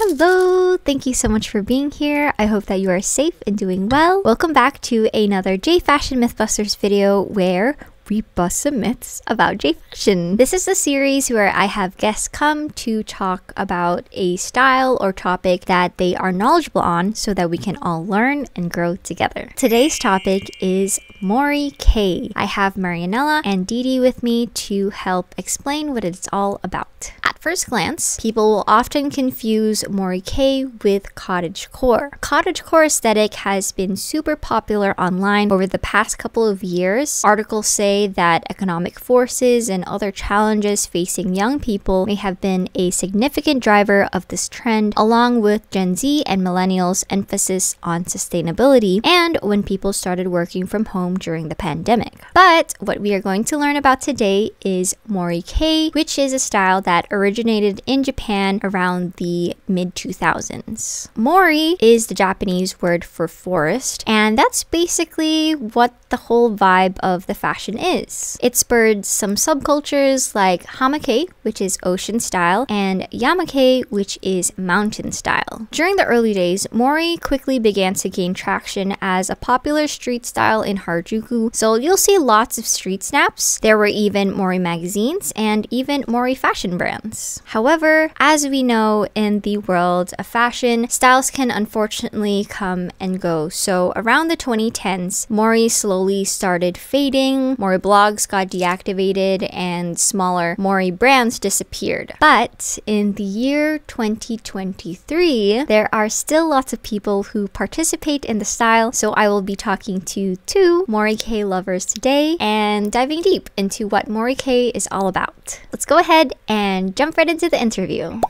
hello! Thank you so much for being here. I hope that you are safe and doing well. Welcome back to another J Fashion Mythbusters video where we bust some myths about J fashion. This is a series where I have guests come to talk about a style or topic that they are knowledgeable on so that we can all learn and grow together. Today's topic is Mori Kei. I have Marianella and Didi with me to help explain what it's all about. At first glance, people will often confuse Mori Kei with cottage core. Cottage core aesthetic has been super popular online over the past couple of years. Articles say that economic forces and other challenges facing young people may have been a significant driver of this trend, along with Gen Z and millennials' emphasis on sustainability and when people started working from home during the pandemic. But what we are going to learn about today is Mori Kei, which is a style that originated in Japan around the mid 2000s. Mori is the Japanese word for forest, and that's basically what the whole vibe of the fashion is. It spurred some subcultures like Hama Kei, which is ocean style, and Yama Kei, which is mountain style. During the early days, Mori quickly began to gain traction as a popular street style in Harajuku, so you'll see lots of street snaps. There were even Mori magazines and even Mori fashion brands. However, as we know in the world of fashion, styles can unfortunately come and go. So around the 2010s, Mori slowly started fading, Mori blogs got deactivated and smaller Mori brands disappeared. But in the year 2023, there are still lots of people who participate in the style, so I will be talking to two Mori Kei lovers today and diving deep into what Mori Kei is all about. Let's go ahead and jump right into the interview.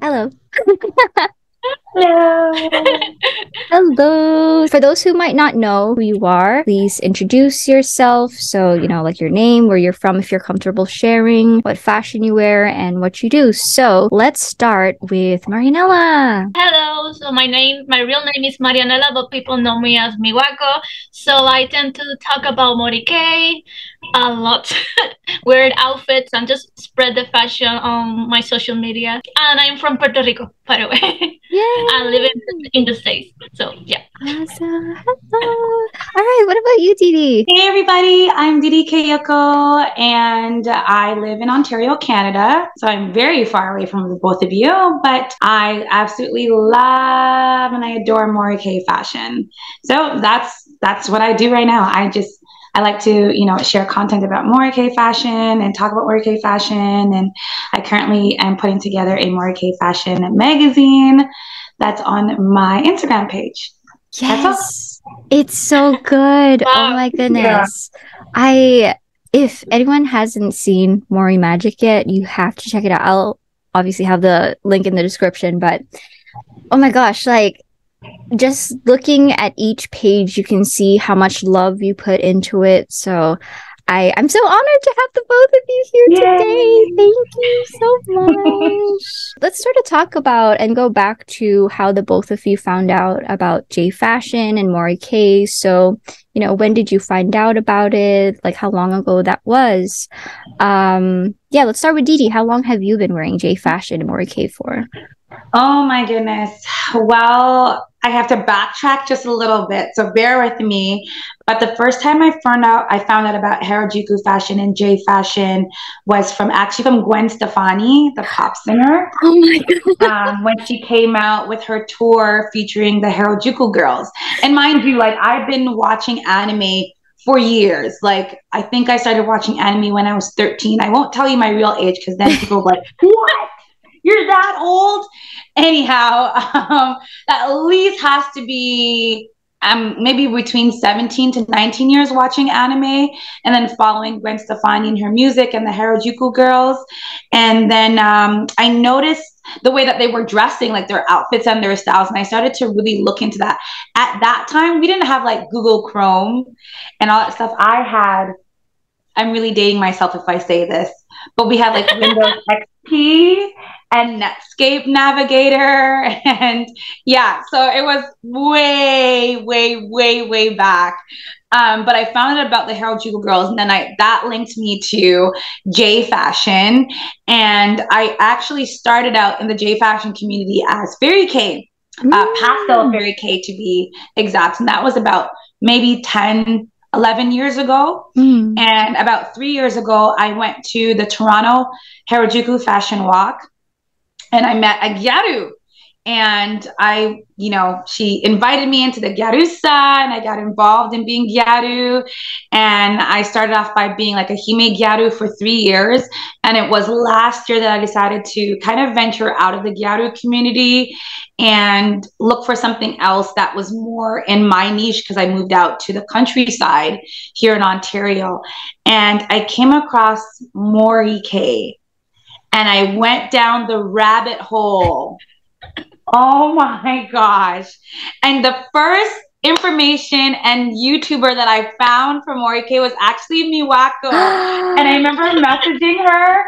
Hello. Hello. Hello. For those who might not know who you are, please introduce yourself. So, you know, like your name, where you're from, if you're comfortable sharing, what fashion you wear, and what you do. So, let's start with Marianella. Hello. So my name, my real name is Marianella, but people know me as Miwako. So I tend to talk about Mori Kei a lot, weird outfits, and just spread the fashion on my social media. And I'm from Puerto Rico, by the way. Yeah. I live in, in the States. So yeah. Awesome. Hello. All right. What about you, Didi? Hey everybody, I'm Didi Kyoko and I live in Ontario, Canada. So I'm very far away from the both of you, but I absolutely love and I adore Mori Kei fashion. So that's that's what I do right now. I just I like to, you know, share content about Mori Kei fashion and talk about Mori Kei fashion. And I currently am putting together a Mori Kei fashion magazine that's on my Instagram page. Yes. It's so good. Oh my goodness. I if anyone hasn't seen Mori Magic yet, you have to check it out. I'll obviously have the link in the description, but oh my gosh, like just looking at each page you can see how much love you put into it. So I, I'm so honored to have the both of you here Yay. today. Thank you so much. Let's sort of talk about and go back to how the both of you found out about J Fashion and Mori Kei. So, you know, when did you find out about it? Like how long ago that was? Um, yeah, let's start with Didi. How long have you been wearing J Fashion and Mori Kei for? Oh my goodness. Well, I have to backtrack just a little bit, so bear with me. But the first time I found out, I found out about Harajuku fashion and J fashion was from actually from Gwen Stefani, the pop singer, Oh my god. um, when she came out with her tour featuring the Harajuku girls. And mind you, like I've been watching anime for years. Like I think I started watching anime when I was 13. I won't tell you my real age because then people will be like, "What? You're that old?" Anyhow, um, that at least has to be um, maybe between 17 to 19 years watching anime and then following Gwen Stefani and her music and the Harajuku girls. And then um, I noticed the way that they were dressing, like their outfits and their styles. And I started to really look into that. At that time, we didn't have like Google Chrome and all that stuff. I had, I'm really dating myself if I say this, but we had like Windows PHP and Netscape Navigator. And yeah, so it was way, way, way, way back. Um, but I found out about the Harajuku girls, and then I that linked me to J Fashion. And I actually started out in the J Fashion community as Fairy Kei, uh, pastel Fairy Kei to be exact. And that was about maybe 10, 11 years ago. Mm. And about three years ago, I went to the Toronto Harajuku Fashion Walk and I met a Gyaru. And I, you know, she invited me into the Gyarusa and I got involved in being Gyaru. And I started off by being like a Hime Gyaru for three years. And it was last year that I decided to kind of venture out of the Gyaru community and look for something else that was more in my niche because I moved out to the countryside here in Ontario. And I came across Mori Kei and I went down the rabbit hole. Oh my gosh. And the first information and YouTuber that I found from Mori Kei was actually Miwako. and I remember messaging her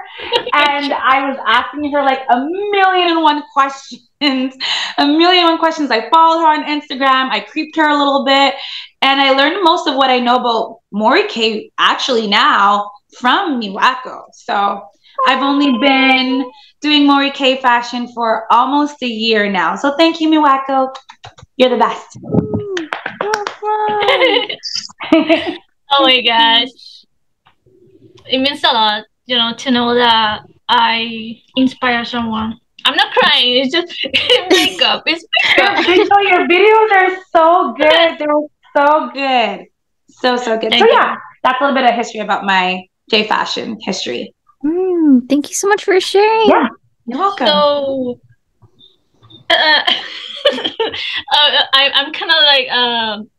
and I was asking her like a million and one questions. A million and one questions. I followed her on Instagram. I creeped her a little bit. And I learned most of what I know about Mori Kei actually now from Miwako. So I've only been doing Mori Kei fashion for almost a year now. So thank you, Miwako. You're the best. oh my gosh. It means a lot, you know, to know that I inspire someone. I'm not crying, it's just makeup. It's makeup. you know, your videos are so good. They're so good. So, so good. Thank so, you. yeah, that's a little bit of history about my J fashion history. Thank you so much for sharing. Yeah. You're welcome. So, uh, uh, I, I'm kind of like, um,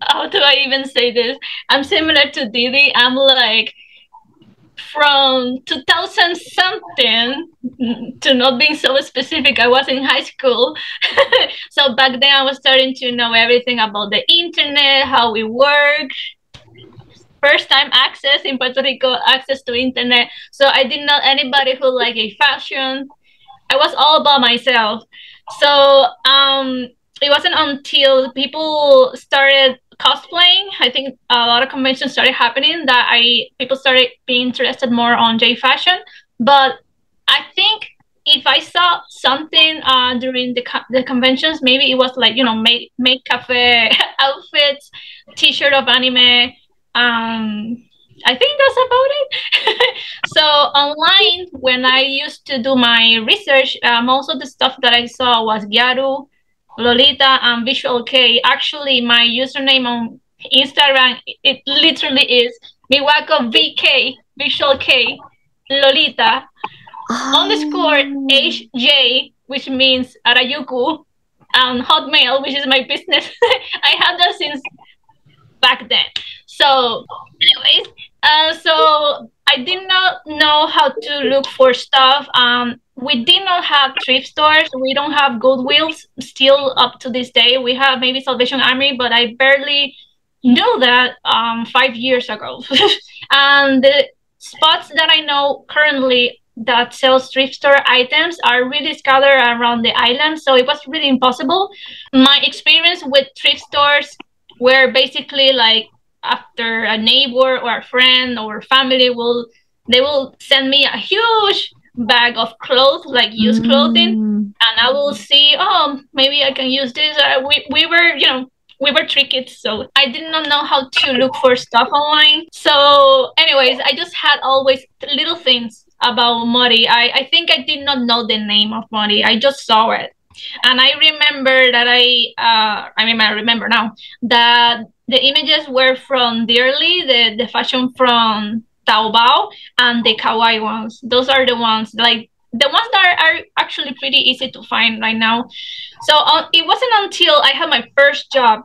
how do I even say this? I'm similar to Didi. I'm like, from 2000 something to not being so specific, I was in high school. so back then I was starting to know everything about the internet, how it works. First time access in Puerto Rico, access to internet. So I didn't know anybody who like a fashion. I was all by myself. So um, it wasn't until people started cosplaying, I think a lot of conventions started happening that I people started being interested more on J fashion. But I think if I saw something uh, during the co- the conventions, maybe it was like you know make make cafe outfits, T-shirt of anime. Um, I think that's about it. so online, when I used to do my research, uh, most of the stuff that I saw was Gyaru, Lolita, and Visual Kei. Actually, my username on Instagram it literally is Miwako VK Visual Kei Lolita underscore Oh. HJ, which means Harajuku, and Hotmail, which is my business. I had that since back then. So, anyways, uh, so I did not know how to look for stuff. Um, we did not have thrift stores. We don't have Goodwills still up to this day. We have maybe Salvation Army, but I barely knew that um, five years ago. and the spots that I know currently that sells thrift store items are really scattered around the island, so it was really impossible. My experience with thrift stores were basically like after a neighbor or a friend or family will they will send me a huge bag of clothes like used clothing Mm. and I will see, oh, maybe I can use this. Uh, we, we were, you know, we were kids, so I did not know how to look for stuff online. So, anyways, I just had always little things about Mori. I, I think I did not know the name of Mori. I just saw it. And I remember that I, uh, I mean, I remember now that the images were from Dearly, the, the fashion from Taobao, and the kawaii ones. Those are the ones, like, the ones that are, are actually pretty easy to find right now. So uh, it wasn't until I had my first job,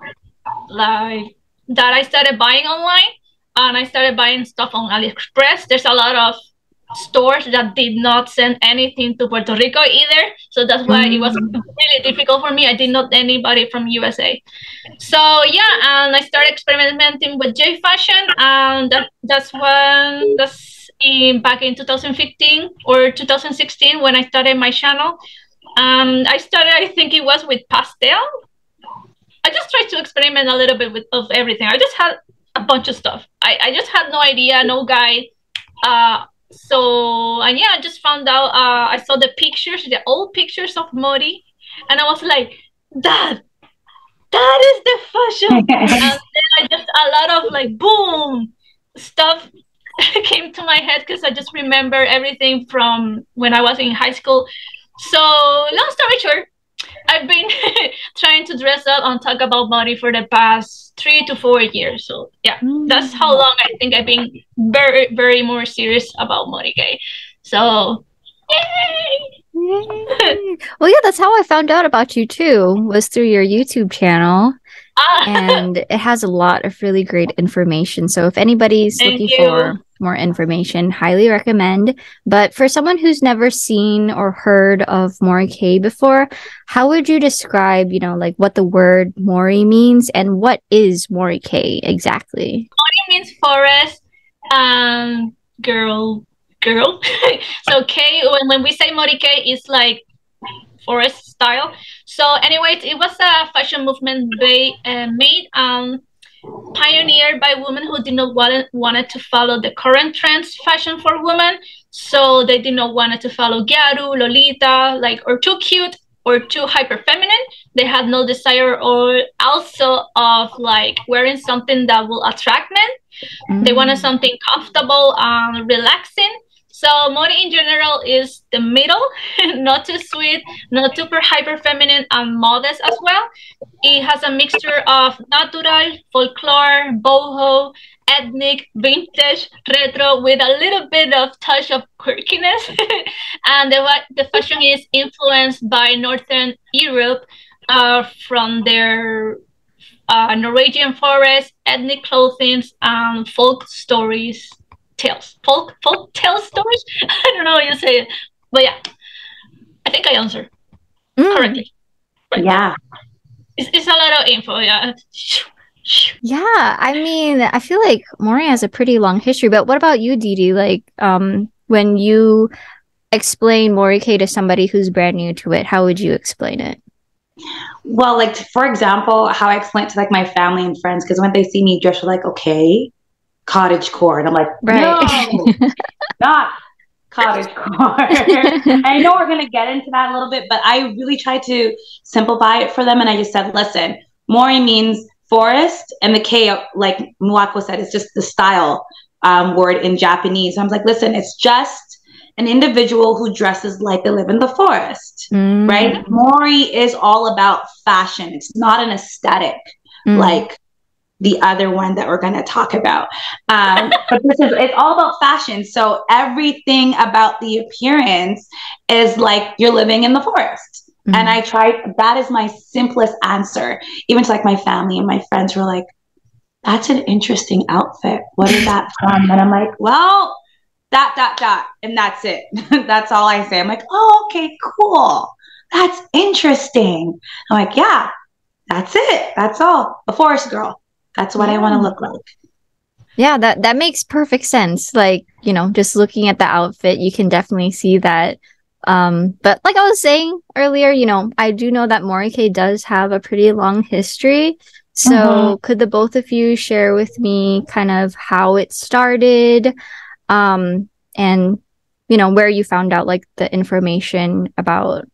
like that, I started buying online, and I started buying stuff on AliExpress. There's a lot of stores that did not send anything to Puerto Rico either, so that's why it was really difficult for me. I did not know anybody from USA. So yeah, and I started experimenting with J fashion, and that, that's when that's in back in 2015 or 2016 when I started my channel. Um, I started, I think it was with pastel. I just tried to experiment a little bit with of everything. I just had a bunch of stuff. I, I just had no idea, no guide. Uh, so and yeah, I just found out. Uh, I saw the pictures, the old pictures of Mori, and I was like, Dad, that is the fashion. and then I just a lot of like boom stuff came to my head because I just remember everything from when I was in high school. So long story short, I've been trying to dress up and talk about Mori for the past three to four years. So yeah, mm. that's how long I think I've been very, very more serious about Mori Kei. So yay! yay! well, yeah, that's how I found out about you too. Was through your YouTube channel. Ah. and it has a lot of really great information. So if anybody's Thank looking you. for more information, highly recommend. But for someone who's never seen or heard of Mori Kei before, how would you describe, you know, like what the word Mori means and what is Mori Kei exactly? Mori means forest, um, girl, girl. so K, when, when we say Mori Kei, it's like forest style. So, anyways, it was a fashion movement they uh, made um pioneered by women who did not want wanted to follow the current trends fashion for women. So they did not wanted to follow Gyaru, Lolita, like or too cute or too hyper feminine. They had no desire or also of like wearing something that will attract men. Mm-hmm. They wanted something comfortable and relaxing. So Mori in general is the middle, not too sweet, not super hyper feminine, and modest as well. It has a mixture of natural, folklore, boho, ethnic, vintage, retro, with a little bit of touch of quirkiness. and the, the fashion is influenced by Northern Europe uh, from their uh, Norwegian forest, ethnic clothing, and folk stories tales, folk folk tale stories. I don't know how you say it, but yeah, I think I answered mm. correctly. Right. Yeah, it's, it's a lot of info. Yeah. Yeah, I mean, I feel like Mori has a pretty long history, but what about you, Didi? Like, um, when you explain Mori Kei to somebody who's brand new to it, how would you explain it? Well, like for example, how I explain it to like my family and friends, because when they see me dressed, like, okay, cottage core. And I'm like, right. no, not cottage core. I know we're going to get into that a little bit, but I really tried to simplify it for them. And I just said, listen, Mori means forest, and the K, like Miwako said, is just the style um, word in Japanese. I was like, listen, it's just an individual who dresses like they live in the forest, mm. right? Mori is all about fashion. It's not an aesthetic. Mm. Like the other one that we're going to talk about. Um, but this is, it's all about fashion. So everything about the appearance is like you're living in the forest. Mm-hmm. And I tried, that is my simplest answer. Even to like my family and my friends were like, that's an interesting outfit. What is that from? And I'm like, well, dot, dot, dot. And that's it. that's all I say. I'm like, oh, okay, cool. That's interesting. I'm like, yeah, that's it. That's all. A forest girl. That's what yeah. I want to look like. Yeah, that that makes perfect sense. Like, you know, just looking at the outfit, you can definitely see that um, but like I was saying earlier, you know, I do know that Mori Kei does have a pretty long history. So mm-hmm. could the both of you share with me kind of how it started um and you know where you found out like the information about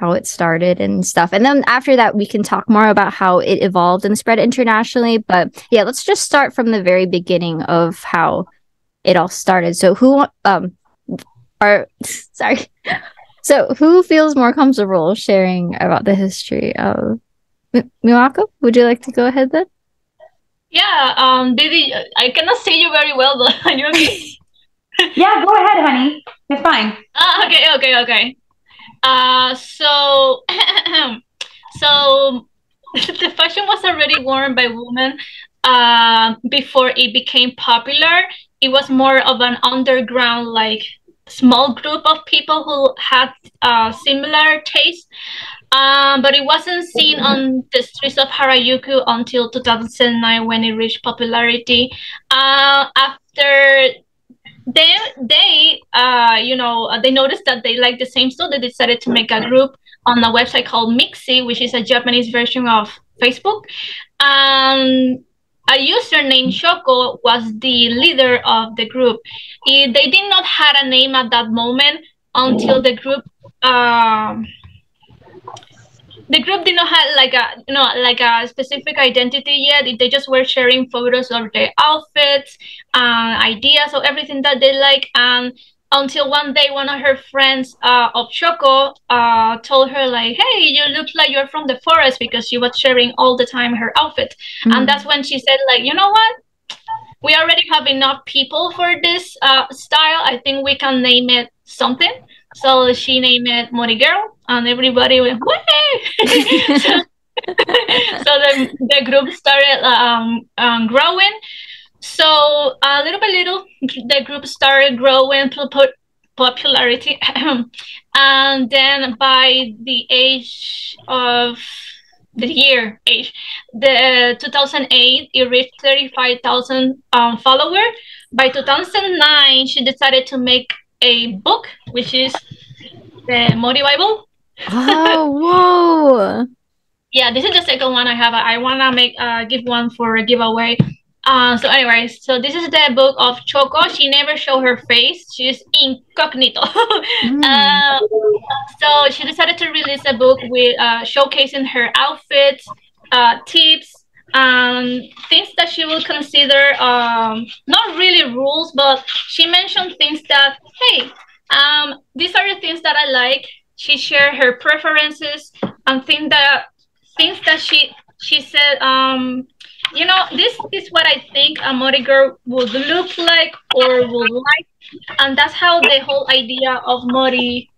how it started and stuff. And then after that, we can talk more about how it evolved and spread internationally. But yeah, let's just start from the very beginning of how it all started. So who um are sorry. So who feels more comfortable sharing about the history of M- Miwako? Would you like to go ahead then? Yeah, um, Didi, I cannot see you very well, but are you okay? yeah, go ahead, honey. It's fine. Uh, okay, okay, okay. Uh, so, so the fashion was already worn by women uh, before it became popular. It was more of an underground, like small group of people who had uh, similar taste. Um, but it wasn't seen on the streets of Harajuku until 2009 when it reached popularity. Uh, after then they, uh, you know, uh, they noticed that they like the same stuff. They decided to make a group on a website called Mixi, which is a Japanese version of Facebook. Um, a user named Choco was the leader of the group. It, they did not have a name at that moment until the group. Um, the group did not have like a you know like a specific identity yet. They just were sharing photos of their outfits, uh, ideas of everything that they like, and until one day one of her friends uh, of Choco uh, told her like, "Hey, you look like you're from the forest," because she was sharing all the time her outfit, mm-hmm. and that's when she said like, "You know what? We already have enough people for this uh, style. I think we can name it something." So she named it Mori Girl, and everybody went, "Way!" so, the the group started um, um growing so uh, little by little, the group started growing popularity, and then by the age of the year age, the 2008, it reached 35,000 um, followers. By 2009, she decided to make a book, which is the Mori Bible. Oh, whoa! yeah, this is the second one I have. I wanna make uh, give one for a giveaway. Uh, so anyways, so this is the book of Choco. She never showed her face. She's incognito. mm. uh, so she decided to release a book with uh, showcasing her outfits, uh, tips, um, things that she will consider um, not really rules, but she mentioned things that, hey, um, these are the things that I like. She shared her preferences and things that things that she she said um you know, this is what I think a Mori girl would look like or would like. And that's how the whole idea of Mori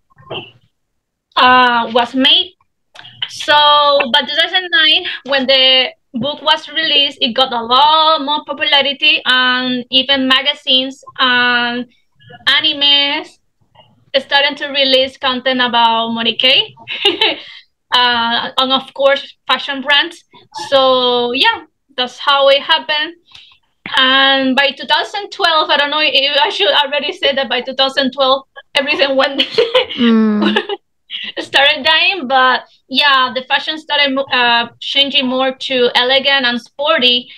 uh, was made. So, but 2009, when the book was released, it got a lot more popularity, and even magazines and animes started to release content about Kei. uh, and of course, fashion brands. So, yeah, that's how it happened. And by 2012, I don't know if I should already say that by 2012, everything went mm. started dying. But yeah, the fashion started uh, changing more to elegant and sporty.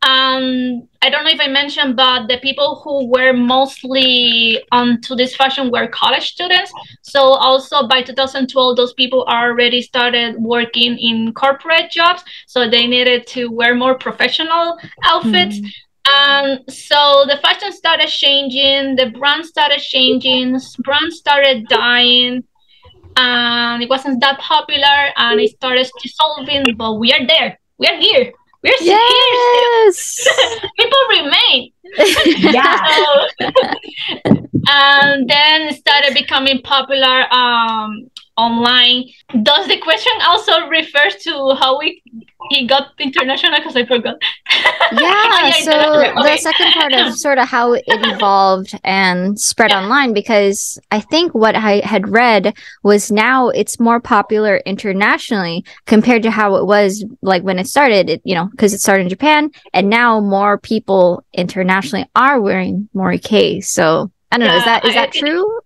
Um, I don't know if I mentioned, but the people who were mostly onto this fashion were college students. So also by 2012, those people already started working in corporate jobs. So they needed to wear more professional outfits. Mm. And so the fashion started changing, the brand started changing, brands started dying, and it wasn't that popular and it started dissolving, but we are there. We are here. We're yes! here People remain. yeah. so, and then started becoming popular um, online. Does the question also refer to how we he got international? Because I forgot. Yeah. so the second part of sort of how it evolved and spread yeah. online, because I think what I had read was now it's more popular internationally compared to how it was like when it started. It you know because it started in Japan, and now more people internationally are wearing Mori Kei. So I don't yeah, know. Is that is that I, true?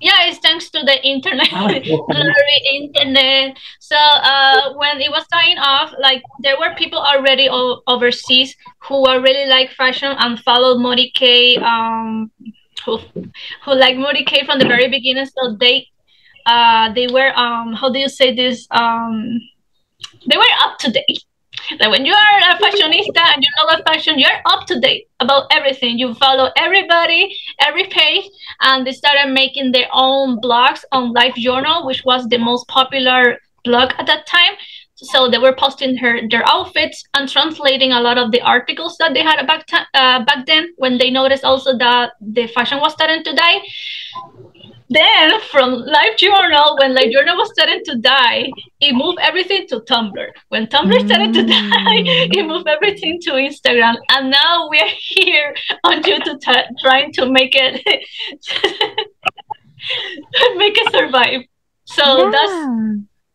Yeah it's thanks to the internet. The internet. So uh, when it was dying off like there were people already o- overseas who were really like fashion and followed Mori Kei um who who like Mori Kei from the very beginning. So they uh they were um how do you say this? Um they were up to date like when you are a fashionista and you know about fashion, you're up to date about everything. You follow everybody, every page, and they started making their own blogs on LiveJournal, which was the most popular blog at that time. So they were posting her their outfits and translating a lot of the articles that they had back uh, back then when they noticed also that the fashion was starting to die. Then from LiveJournal, when LiveJournal was starting to die, it moved everything to Tumblr. When Tumblr mm. started to die, it moved everything to Instagram. And now we're here on YouTube t- trying to make it make it survive. So yeah. that's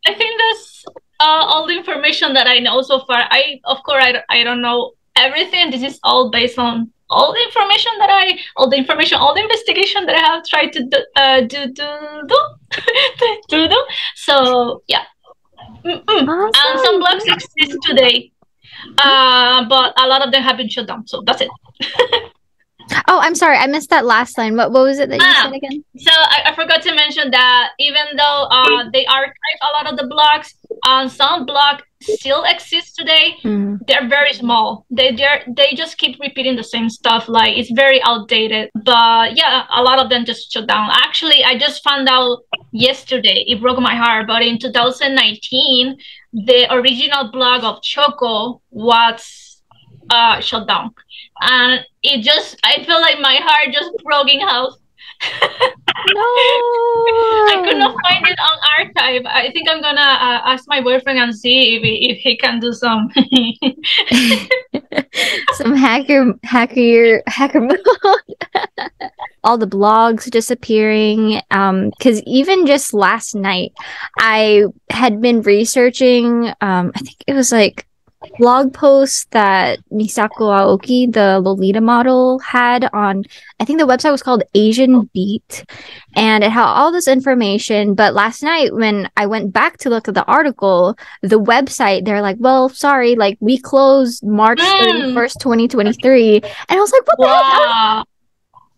I think that's uh, all the information that I know so far. I of course I, I don't know everything. This is all based on all the information that I, all the information, all the investigation that I have tried to do, uh, do, do, do, do, do. So yeah. Awesome. And some blogs exist today, uh, but a lot of them have been shut down. So that's it. Oh, I'm sorry. I missed that last line. What what was it that you Ah. said again? So I, I forgot to mention that even though uh, they archive a lot of the blogs, uh, some blog still exists today. Mm. They're very small. They they they just keep repeating the same stuff. Like it's very outdated. But yeah, a lot of them just shut down. Actually, I just found out yesterday. It broke my heart. But in 2019, the original blog of Choco was uh, shut down, and it just I feel like my heart just broke in half. No. I could not find it on archive. I think I'm gonna uh, ask my boyfriend and see if he, if he can do some. Some hacker hacker hacker mode. All the blogs disappearing. Um, because even just last night, I had been researching. Um, I think it was like blog posts that Misako Aoki, the Lolita model, had on. I think the website was called Asian Beat, and it had all this information. But last night, when I went back to look at the article, the website, they're like, well, sorry, like we closed March Mm. 31st, 2023. And I was like, what the heck? wow.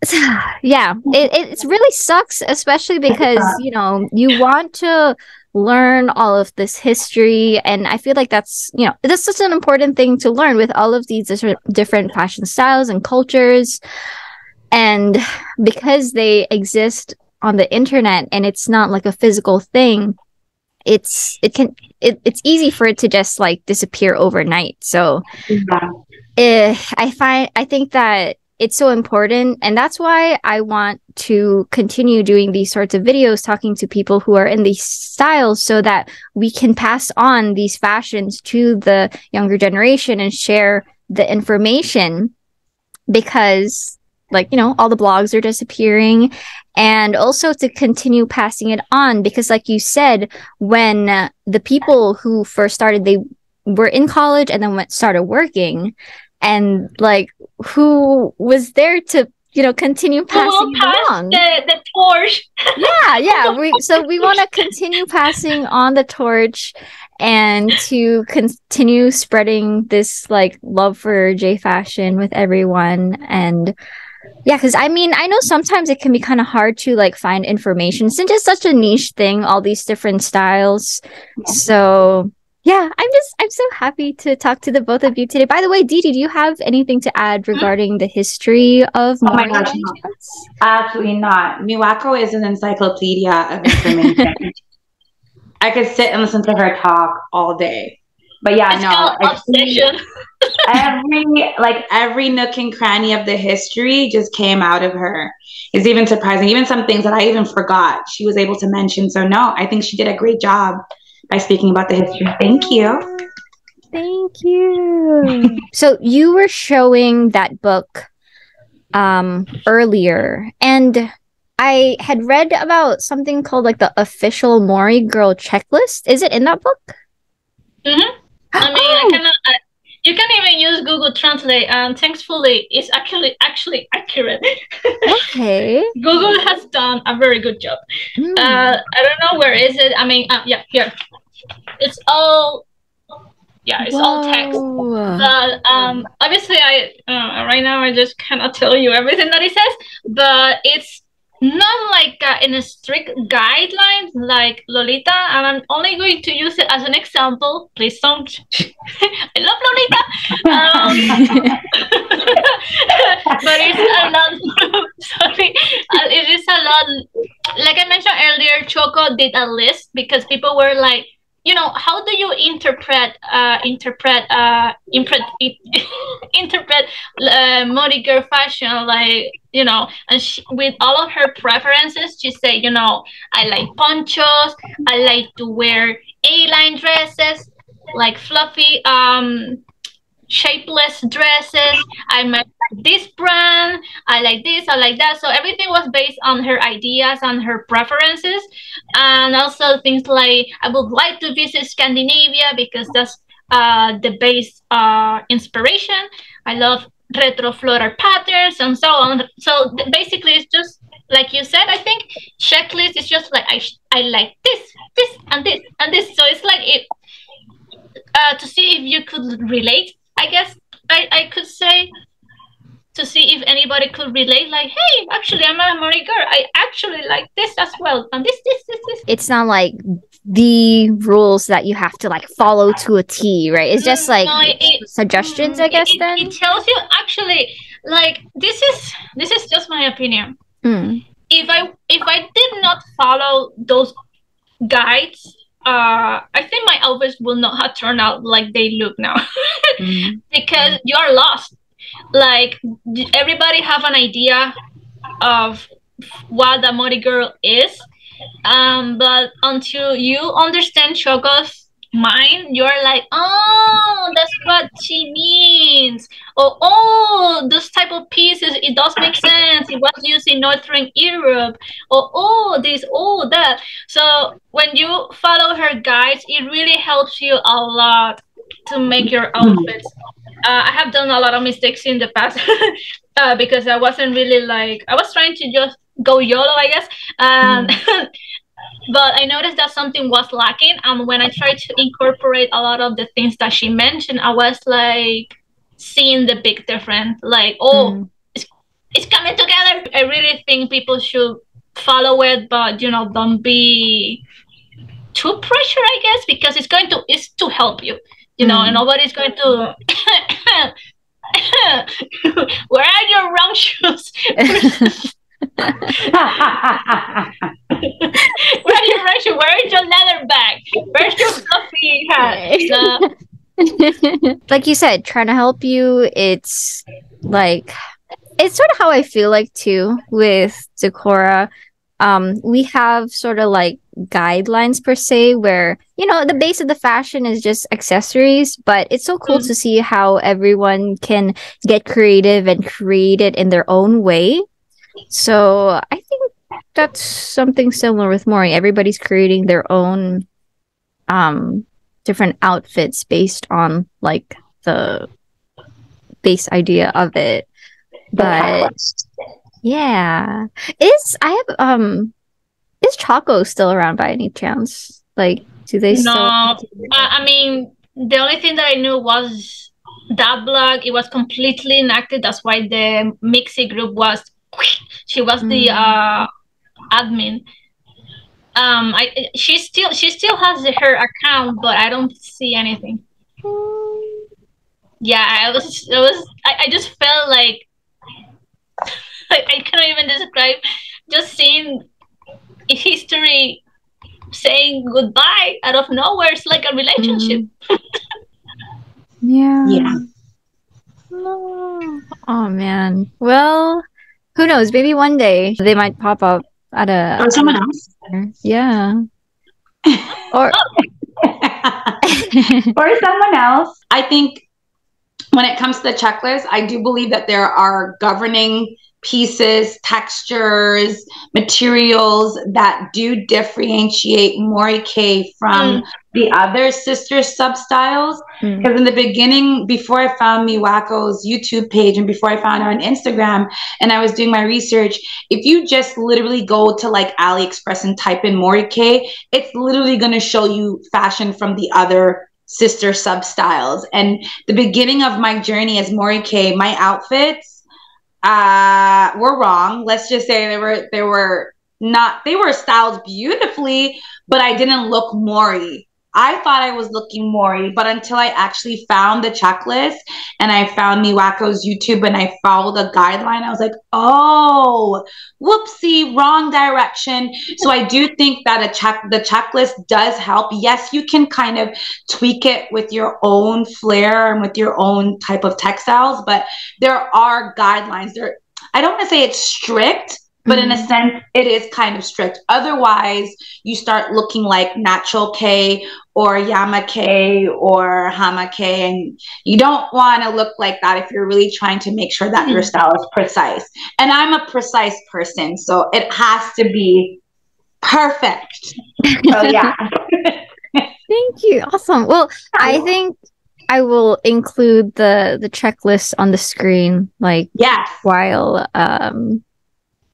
yeah, it, it really sucks, especially because, you know, you want to learn all of this history. And I feel like that's, you know, that's such an important thing to learn with all of these different, different fashion styles and cultures. And because they exist on the internet and it's not like a physical thing, it's it can it, it's easy for it to just like disappear overnight. So Yeah. eh, I find I think that it's so important, and that's why I want to continue doing these sorts of videos, talking to people who are in these styles, so that we can pass on these fashions to the younger generation and share the information. Because, like you know, all the blogs are disappearing, and also to continue passing it on. Because, like you said, when uh, the people who first started, they were in college and then went started working and like who was there to you know continue passing pass along. the, the torch? yeah yeah we so we want to continue passing on the torch and to continue spreading this like love for j fashion with everyone. And yeah because i mean i know sometimes it can be kind of hard to like find information since it's such a niche thing all these different styles. So yeah i'm just i'm so happy to talk to the both of you today by the way Didi, do you have anything to add hmm? regarding the history of Oh my Mori gosh, no. Absolutely not. Miwako is an encyclopedia of information. I could sit and listen to her talk all day. But yeah, It's no. obsession. every like every nook and cranny of the history just came out of her. It's even surprising. Even some things that I even forgot, she was able to mention. So no, I think she did a great job by speaking about the history. Thank you. Thank you. so you were showing that book um earlier and I had read about something called like the official Mori girl checklist. Is it in that book? Mhm. I mean, I Oh! cannot. Uh, you can even use Google Translate, and thankfully, it's actually actually accurate. Okay. Google has done a very good job. Hmm. Uh, I don't know where is it. I mean, uh, yeah, here. It's all. Yeah, it's all text. But um, obviously, I uh, right now I just cannot tell you everything that it says. But it's not like uh, in a strict guidelines like Lolita, and I'm only going to use it as an example. Please don't. I love Lolita, um, but it's a lot. sorry, uh, it is a lot. Like I mentioned earlier, Choco did a list because people were like you know how do you interpret uh interpret uh impre- interpret uh fashion? Like you know and she, with all of her preferences she said you know i like ponchos i like to wear a-line dresses like fluffy um shapeless dresses i like this brand i like this i like that so everything was based on her ideas and her preferences and also things like I would like to visit Scandinavia because that's uh, the base uh, inspiration. I love retro floral patterns and so on. So basically, it's just like you said. I think checklist is just like I I like this, this, and this, and this. So it's like it uh, to see if you could relate. I guess I I could say to see if anybody could relate. Like, hey, actually, I'm a Mori girl. I actually like this as well, and this, this, this, this. It's not like the rules that you have to like follow to a T, right? It's just like No, it- it- suggestions, I Mm, guess. it, then. it tells you actually like this is this is just my opinion. Mm. If I if I did not follow those guides, uh, I think my outfits will not have turned out like they look now Mm. because you're lost. Like everybody have an idea of what the Mori girl is, um, but until you understand Choco's mind, you're like, oh, that's what she means. Or oh, this type of pieces, it does make sense. It was used in Northern Europe. Or oh, this, oh, that. So when you follow her guides, it really helps you a lot to make your outfits. Uh, I have done a lot of mistakes in the past uh, because I wasn't really like I was trying to just go YOLO, I guess. Um, but I noticed that something was lacking, and when I tried to incorporate a lot of the things that she mentioned, I was like seeing the big difference. Like, oh, Mm. it's coming together. I really think people should follow it, but you know, don't be too pressure, I guess, because it's going to it's to help you. You know, Mm. and nobody's going to Where are your wrong shoes? Where are your wrong shoes? Where is your leather bag? Where's your fluffy hat? Like you said, trying to help you. It's like it's sort of how I feel like too with Decora. Um, we have sort of like guidelines per se where you know the base of the fashion is just accessories, but it's so cool Mm. to see how everyone can get creative and create it in their own way. So I think that's something similar with Mori. Everybody's creating their own um different outfits based on like the base idea of it. But yeah. Is I have um is Choco still around by any chance? Like do they no, still I, I mean, the only thing that I knew was that blog. It was completely inactive. That's why the Mixi group was. She was the Mm. uh, admin. Um, I she still she still has her account, but I don't see anything. Yeah, I was it was I, I just felt like I, I can't even describe just seeing history saying goodbye out of nowhere. It's like a relationship. Yeah. Yeah. No. Oh man. Well, who knows? Maybe one day they might pop up at a or someone else. Yeah. Or or someone else. I think when it comes to the checklist, I do believe that there are governing pieces, textures, materials that do differentiate Mori Kei from hmm. The other sister sub styles. Mm. Because in the beginning, before I found Miwako's YouTube page and before I found her on Instagram and I was doing my research, if you just literally go to like AliExpress and type in Mori Kei, it's literally going to show you fashion from the other sister sub styles. And the beginning of my journey as Mori Kei, my outfits uh were wrong. Let's just say they were they were not they were styled beautifully, but I didn't look Mori. I thought I was looking Mori, but until I actually found the checklist and I found Miwako's YouTube and I followed the guideline, I was like, oh, whoopsie, wrong direction. So I do think that a check the checklist does help. Yes, you can kind of tweak it with your own flair and with your own type of textiles, but there are guidelines. There I don't want to say it's strict, but in a sense it is kind of strict. Otherwise you start looking like natural kei or yama kei or hama kei and you don't want to look like that if you're really trying to make sure that your style is precise. And i'm a precise person so it has to be perfect. So yeah. Thank you. Awesome. Well, I think I will include the the checklist on the screen, like yes, while um,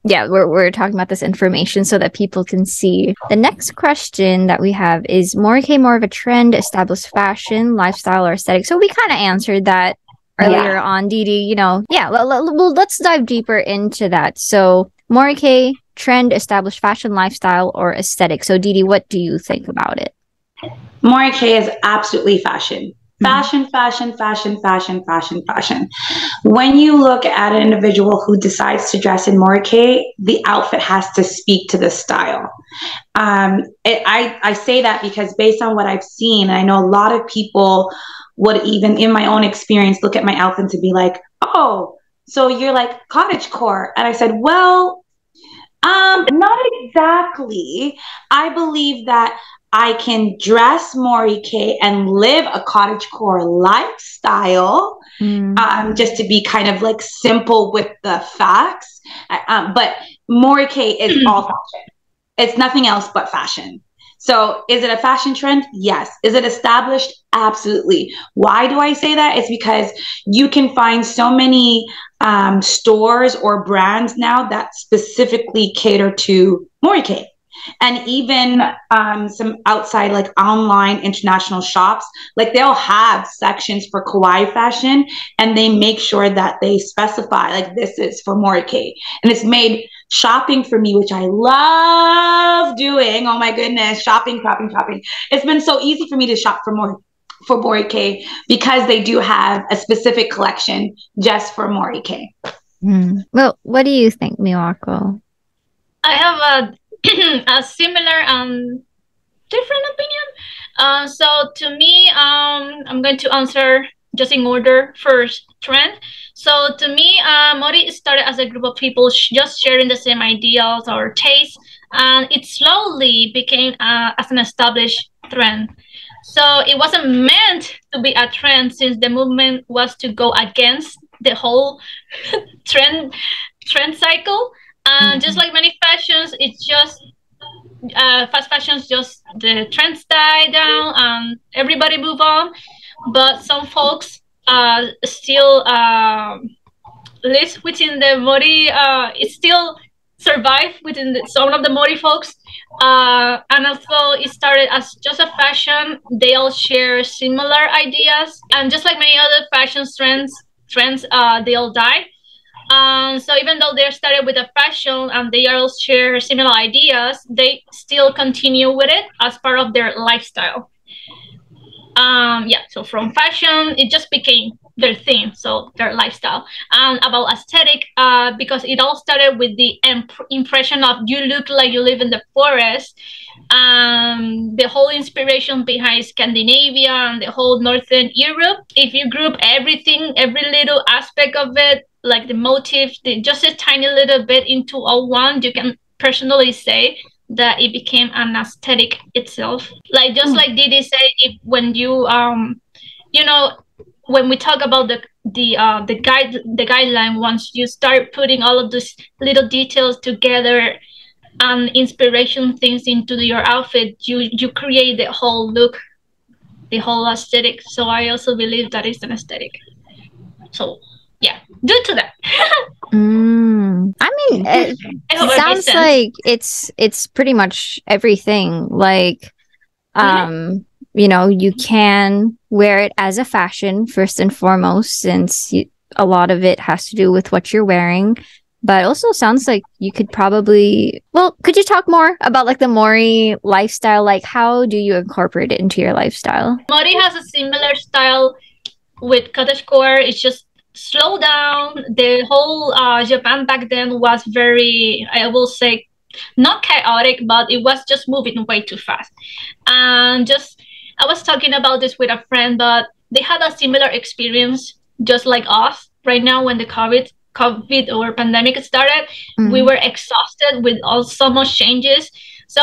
yeah, we're we're talking about this information so that people can see. The next question that we have is Mori Kei more of a trend, established fashion, lifestyle, or aesthetic? So we kind of answered that earlier yeah. on, Didi. You know, yeah. L- l- well, let's dive deeper into that. So Mori Kei, trend, established fashion, lifestyle, or aesthetic? So Didi, what do you think about it? Mori Kei is absolutely fashion. Fashion, fashion, fashion, fashion, fashion, fashion. When you look at an individual who decides to dress in Mori Kei, the outfit has to speak to the style. Um, it, I, I say that because based on what I've seen, I know a lot of people would even, in my own experience, look at my outfit to be like, oh, so you're like cottage core. And I said, well, um, not exactly. I believe that I can dress Mori Kei and live a cottagecore lifestyle, mm. um, just to be kind of like simple with the facts. Um, but Mori Kei is all fashion. It's nothing else but fashion. So is it a fashion trend? Yes. Is it established? Absolutely. Why do I say that? It's because you can find so many um, stores or brands now that specifically cater to Mori Kei and even um, some outside like online international shops like they'll have sections for kawaii fashion and they make sure that they specify like this is for mori kei and it's made shopping for me which i love doing oh my goodness shopping shopping shopping it's been so easy for me to shop for more for Mori Kei because they do have a specific collection just for Mori Kei. Mm. Well, what do you think, Miwako? I have a a similar um different opinion. Uh, so to me, um, I'm going to answer just in order first trend. So to me, uh, Mori started as a group of people sh- just sharing the same ideals or tastes, and it slowly became uh, as an established trend. So it wasn't meant to be a trend since the movement was to go against the whole trend trend cycle. And mm-hmm. just like many fashions, it's just uh, fast fashions just the trends die down and everybody move on. But some folks uh, still uh, live within the Mori. Uh, it still survive within the, some of the Mori folks. Uh, and although it started as just a fashion, they all share similar ideas. And just like many other fashion trends, trends uh, they all die. Um, so even though they started with a fashion and they all share similar ideas, they still continue with it as part of their lifestyle. Um, yeah, so from fashion, it just became their theme, so their lifestyle. And about aesthetic, uh, because it all started with the imp- impression of you look like you live in the forest. Um, the whole inspiration behind Scandinavia and the whole Northern Europe. If you group everything, every little aspect of it, like the motive, the, just a tiny little bit into all one, you can personally say that it became an aesthetic itself. Like just mm. like Didi said, if when you um, you know, when we talk about the the uh the guide the guideline, once you start putting all of these little details together and inspiration things into your outfit, you you create the whole look, the whole aesthetic. So I also believe that is an aesthetic. So due to that. mm, I mean, it, it sounds like it's it's pretty much everything. Like, mm-hmm. um, mm-hmm. you know, you can wear it as a fashion first and foremost, since you, a lot of it has to do with what you're wearing. But also sounds like you could probably well, could you talk more about like the Mori lifestyle? Like how do you incorporate it into your lifestyle? Mori has a similar style with cottagecore. It's just slow down. The whole uh, Japan back then was very, I will say, not chaotic, but it was just moving way too fast. And just, I was talking about this with a friend, but they had a similar experience, just like us right now when the COVID COVID or pandemic started. Mm-hmm. We were exhausted with all so much changes. So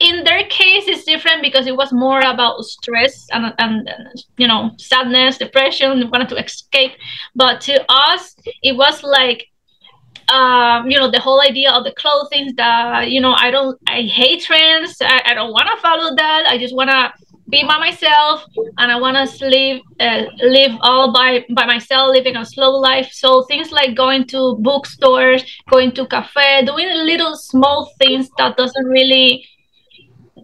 in their case it's different because it was more about stress and, and, and you know sadness depression wanted to escape. But to us it was like um, you know the whole idea of the clothing that you know i don't i hate trends. I, I don't want to follow that. I just want to be by myself and I want to live uh, live all by by myself, living a slow life. So things like going to bookstores, going to cafe, doing little small things that doesn't really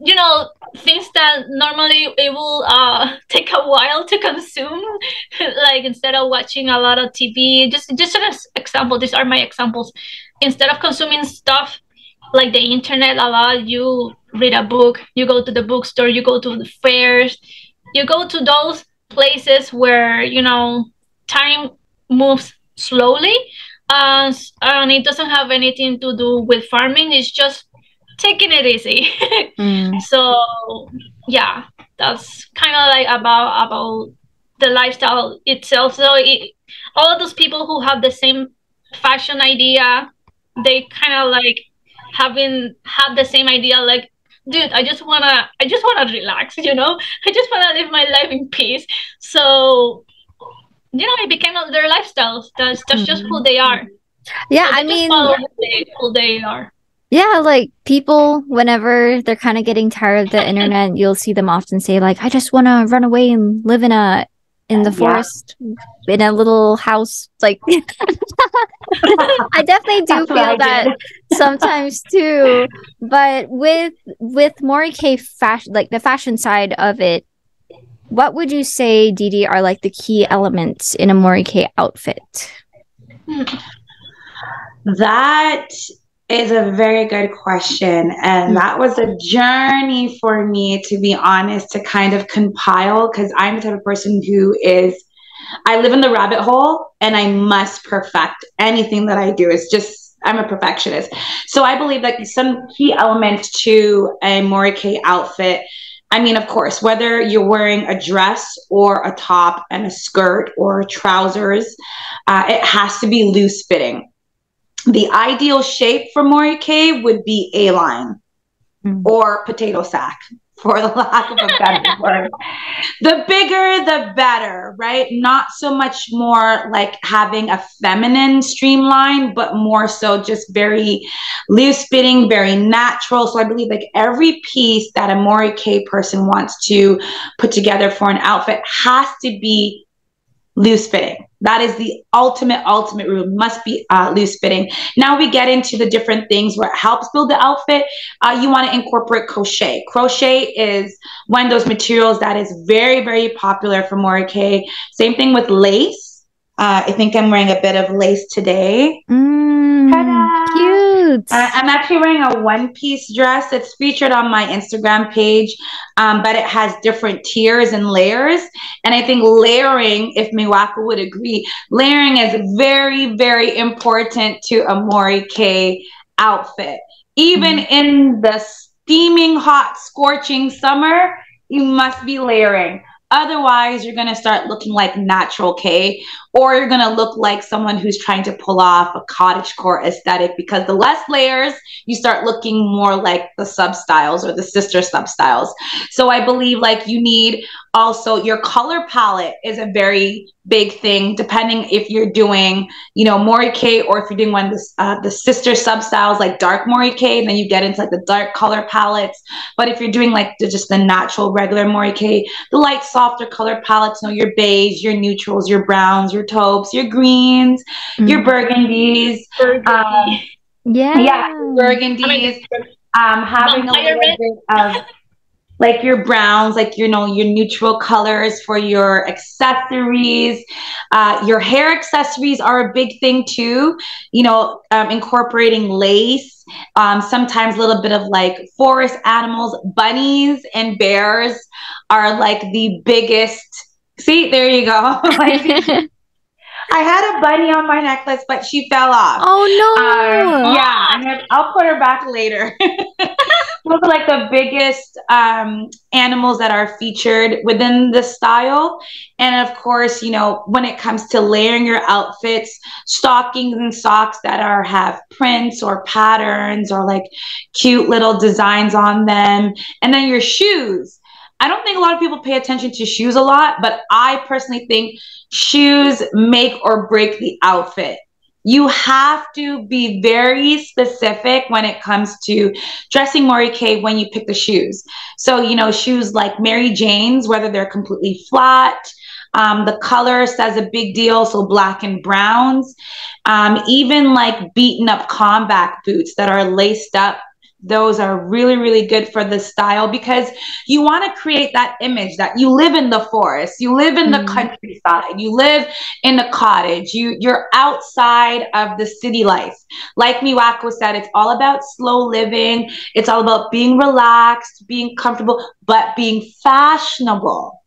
you know things that normally it will uh, take a while to consume like instead of watching a lot of tv just just an example these are my examples. Instead of consuming stuff like the internet a lot you read a book you go to the bookstore you go to the fairs you go to those places where you know time moves slowly uh, and it doesn't have anything to do with farming. It's just taking it easy. Mm. so yeah that's kind of like about about the lifestyle itself. So it, all of those people who have the same fashion idea they kind of like having had the same idea like dude i just wanna i just wanna relax you know? I just wanna live my life in peace. So you know it became their lifestyles. That's that's just who they are. Yeah so i mean who they, who they are yeah, like people, whenever they're kind of getting tired of the internet, you'll see them often say, like, I just want to run away and live in a in the forest yeah. in a little house like i definitely do feel that sometimes too but with with Morikei fashion like the fashion side of it what would you say Didi are like the key elements in a mori kei outfit? That is a very good question. And that was a journey for me, to be honest, to kind of compile because I'm the type of person who is, I live in the rabbit hole and I must perfect anything that I do. It's just, I'm a perfectionist. So I believe that some key elements to a Morikei outfit. I mean, of course, whether you're wearing a dress or a top and a skirt or trousers, uh, it has to be loose fitting the ideal shape for Morikei would be A line mm. or potato sack, for the lack of a better word. The bigger, the better, right? Not so much more like having a feminine streamline, but more so just very loose fitting, very natural. So I believe like every piece that a Morikei person wants to put together for an outfit has to be loose fitting. That is the ultimate, ultimate rule. Must be uh, loose fitting. Now we get into the different things where it helps build the outfit. Uh, you want to incorporate crochet. Crochet is one of those materials that is very, very popular for Morikei. Same thing with lace. Uh, I think I'm wearing a bit of lace today. Mm, cute. Uh, I'm actually wearing a one piece dress. It's featured on my Instagram page, um, but it has different tiers and layers. And I think layering, if Miwako would agree, layering is very, very important to a Mori Kei outfit. Even mm. in the steaming hot, scorching summer, you must be layering. Otherwise, you're going to start looking like natural Kei, or you're going to look like someone who's trying to pull off a cottagecore aesthetic because the less layers, you start looking more like the sub styles or the sister sub styles. So I believe like you need also your color palette is a very big thing depending if you're doing you know Morikei or if you're doing one of the, uh, the sister sub styles like dark Morikei then you get into like the dark color palettes but if you're doing like the, just the natural regular Morikei the light softer color palettes you know your beige your neutrals your browns your taupes your greens mm-hmm. your burgundies Burgundy. um, yeah yeah burgundies I mean, um having a little bit of like your browns, like you know your neutral colors for your accessories. Uh, your hair accessories are a big thing too. You know, um, incorporating lace, um, sometimes a little bit of like forest animals, bunnies and bears are like the biggest. See, there you go. I had a bunny on my necklace, but she fell off. Oh no! Um, yeah, I'll put her back later. Those are like the biggest um, animals that are featured within the style. And of course, you know, when it comes to layering your outfits, stockings and socks that are have prints or patterns or like cute little designs on them, and then your shoes. I don't think a lot of people pay attention to shoes a lot, but I personally think shoes make or break the outfit. you have to be very specific when it comes to dressing Mori Kei when you pick the shoes. So, you know, shoes like Mary Jane's, whether they're completely flat, um, the color says a big deal, so black and browns. Um, even like beaten up combat boots that are laced up those are really really good for the style because you want to create that image that you live in the forest you live in mm-hmm. the countryside you live in a cottage you you're outside of the city life like miwako said it's all about slow living it's all about being relaxed being comfortable but being fashionable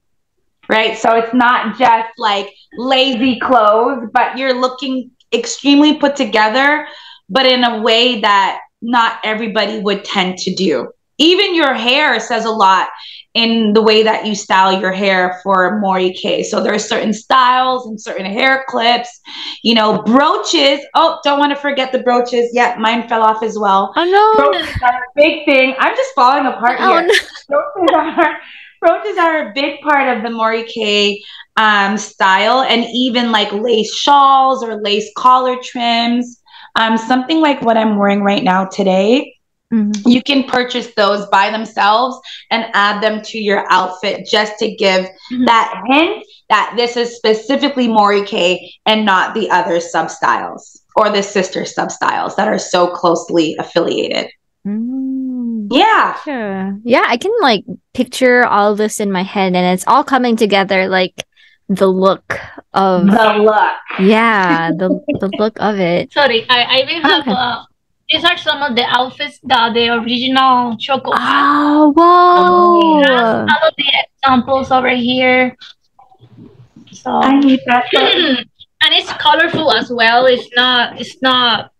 right so it's not just like lazy clothes but you're looking extremely put together but in a way that not everybody would tend to do. Even your hair says a lot in the way that you style your hair for Mori Kei. So there are certain styles and certain hair clips, you know, brooches. Oh, don't want to forget the brooches. Yeah, mine fell off as well. Oh no. Brooches are a big thing. I'm just falling apart oh, here. No. Brooches are brooches are a big part of the Mori Kei um, style and even like lace shawls or lace collar trims um, something like what I'm wearing right now today. Mm-hmm. You can purchase those by themselves and add them to your outfit just to give mm-hmm. that hint that this is specifically Mori Kei and not the other sub styles or the sister sub styles that are so closely affiliated. Mm. Yeah. Sure. Yeah, I can like picture all this in my head and it's all coming together like the look of the look. Yeah, the the look of it. Sorry, I, I even have okay. uh, these are some of the outfits that the original Choco. Oh, whoa! All of the examples over here. So I need that. and it's colorful as well. It's not. It's not.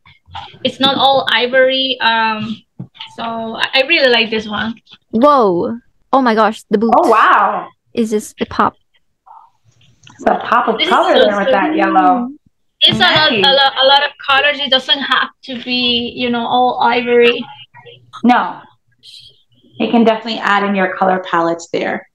It's not all ivory. Um. So I really like this one. Whoa! Oh my gosh, the boots. Oh wow! Is this the pop? A pop of this color so there with that yellow. It's nice. a, lot, a, lot, a lot of colors. It doesn't have to be, you know, all ivory. No. It can definitely add in your color palettes there.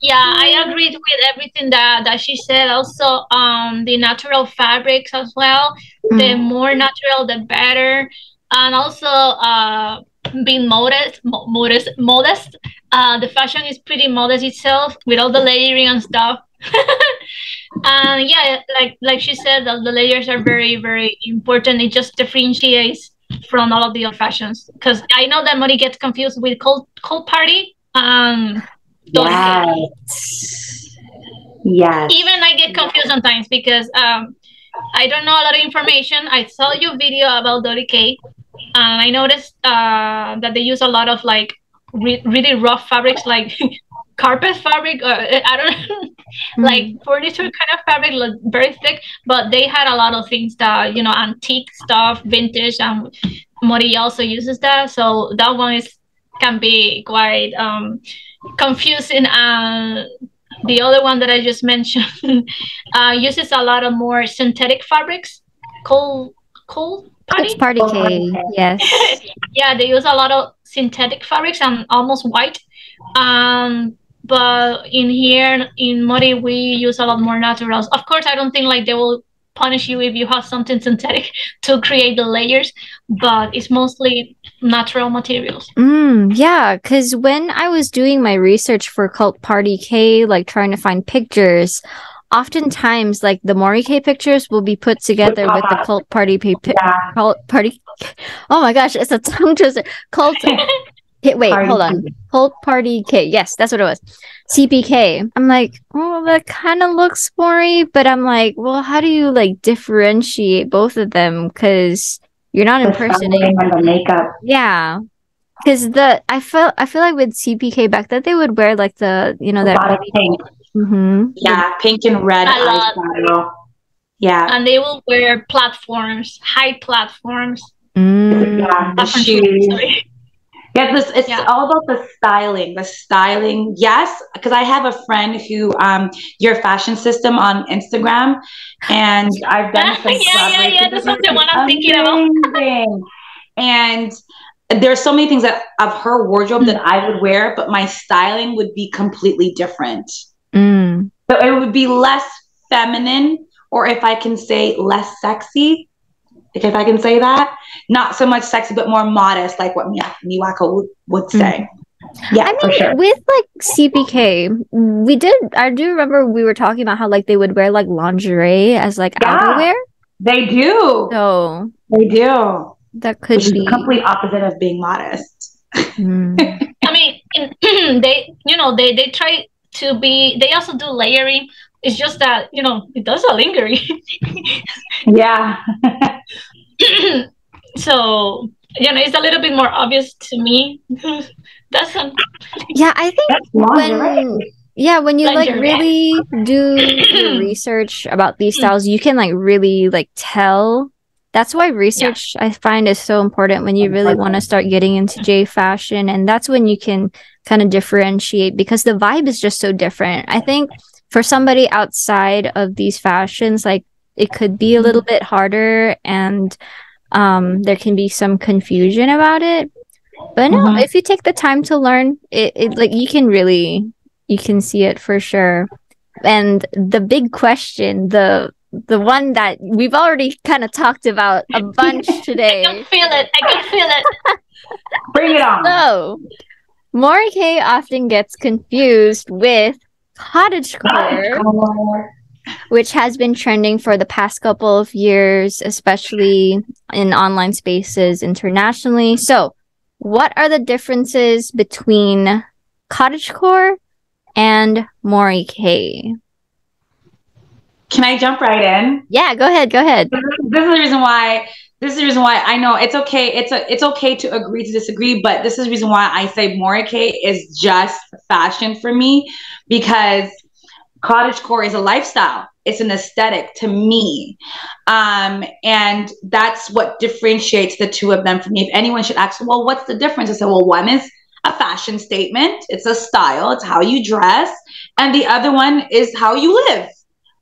Yeah, I agreed with everything that, that she said. Also, um, the natural fabrics as well. Mm. The more natural, the better. And also, uh, being modest, modest, modest. Uh, the fashion is pretty modest itself with all the layering and stuff. And yeah, like like she said, the, the layers are very very important. It just differentiates from all of the other fashions because I know that Mori gets confused with cold cold party. Um, yes. Yes. Even I get confused sometimes because um, I don't know a lot of information. I saw your video about Dolly Kei, and I noticed uh, that they use a lot of like re- really rough fabrics like carpet fabric uh, i don't know. Mm-hmm. like furniture kind of fabric like very thick but they had a lot of things that you know antique stuff vintage and mori also uses that. So that one is can be quite um confusing. And the other one that i just mentioned uh uses a lot of more synthetic fabrics. Cold cold party? It's party Kei, yes. Yeah they use a lot of synthetic fabrics and almost white. Um but in here in Mori we use a lot more naturals. Of course, I don't think like they will punish you if you have something synthetic to create the layers, but it's mostly natural materials. Mm, yeah, because when I was doing my research for Cult Party Kei, like trying to find pictures, oftentimes like the Mori Kei pictures will be put together with the Cult Party P- yeah. Cult Party. Oh my gosh, it's a tongue twister. Cult wait, party. hold on. Cult Party Kei. Yes, that's what it was. CPK. I'm like, oh, that kind of looks boring, but I'm like, well, how do you like differentiate both of them? Because you're not the impersonating the makeup. Yeah, because the I feel I feel like with CPK back then they would wear like the you know that pink. Mm-hmm. Yeah, pink and red eyeshadow. Yeah, and they will wear platforms, high platforms. Mm. Yeah, the shoes. Yeah, this it's yeah. all about the styling. The styling, yes, because I have a friend who um your fashion system on Instagram, and I've done some. yeah, yeah, yeah. This what the one I'm thinking about. and there's so many things that of her wardrobe mm. that I would wear, but my styling would be completely different. Mm. So it would be less feminine, or if I can say less sexy, if, if I can say that. Not so much sexy, but more modest, like what Mi- Miwako would, would say. Yeah, I for mean, sure. with like CPK, we did. I do remember we were talking about how like they would wear like lingerie as like Yeah. outerwear. They do. So They do. that could Which is be. the complete opposite of being modest. Mm. I mean, they you know they they try to be. They also do layering. It's just that you know it does a lingering. Yeah. so you know it's a little bit more obvious to me. That's a, Yeah, I think That's lingerie. when yeah when you like really do your research about these hmm. styles, you can like really like tell. That's why research I find is so important when you really want to start getting into J fashion, and that's when you can kind of differentiate because the vibe is just so different. I think for somebody outside of these fashions, like it could be a little bit harder, and um, there can be some confusion about it. But no, Mhm. if you take the time to learn, it, it like you can really you can see it for sure. And the big question, the the one that we've already kind of talked about a bunch today. I can feel it. I can feel it. Bring it on. So, Mori Kei often gets confused with cottagecore, which has been trending for the past couple of years, especially in online spaces internationally. So, what are the differences between cottagecore and Mori Kei? Can I jump right in? Yeah, go ahead, go ahead. This is, the reason why. This is the reason why I know it's okay. It's a it's okay to agree to disagree, but this is the reason why I say Mori Kei is just fashion for me because cottagecore is a lifestyle. It's an aesthetic to me, um, and that's what differentiates the two of them for me. If anyone should ask, well, what's the difference? I say, well, one is a fashion statement. It's a style. It's how you dress, and the other one is how you live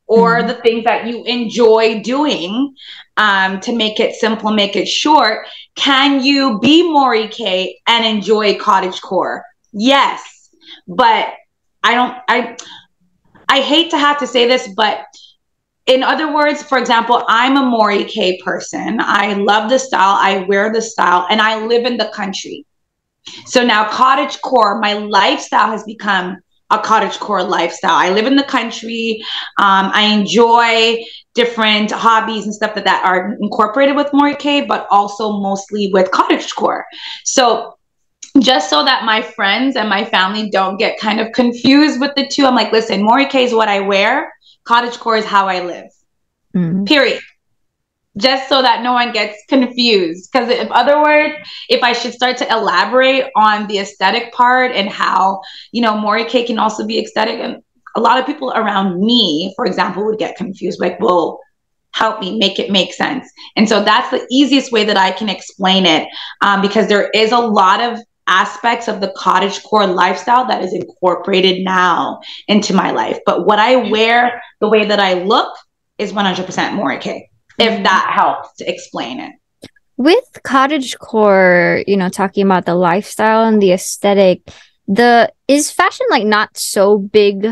or Mhm. the things that you enjoy doing um, to make it simple, make it short. Can you be Mori Kei and enjoy cottage core? Yes, but I don't. I I hate to have to say this, but in other words, for example, I'm a Mori Kei person. I love the style. I wear the style, and I live in the country. So now cottage core, my lifestyle has become a cottage core lifestyle. I live in the country. Um, I enjoy different hobbies and stuff that, that are incorporated with Mori Kei, but also mostly with cottage core. So just so that my friends and my family don't get kind of confused with the two, I'm like, listen, Mori Kei is what I wear. Cottage core is how I live. Mm. Period. Just so that no one gets confused. Because in other words, if I should start to elaborate on the aesthetic part and how, you know, Mori Kei can also be aesthetic, and a lot of people around me, for example, would get confused. Like, well, help me make it make sense. And so that's the easiest way that I can explain it um, because there is a lot of aspects of the cottage core lifestyle that is incorporated now into my life. But what I wear, the way that I look, is 100% Mori Kei. If that helps to explain it. with cottage core you know talking about the lifestyle and the aesthetic the is fashion like not so big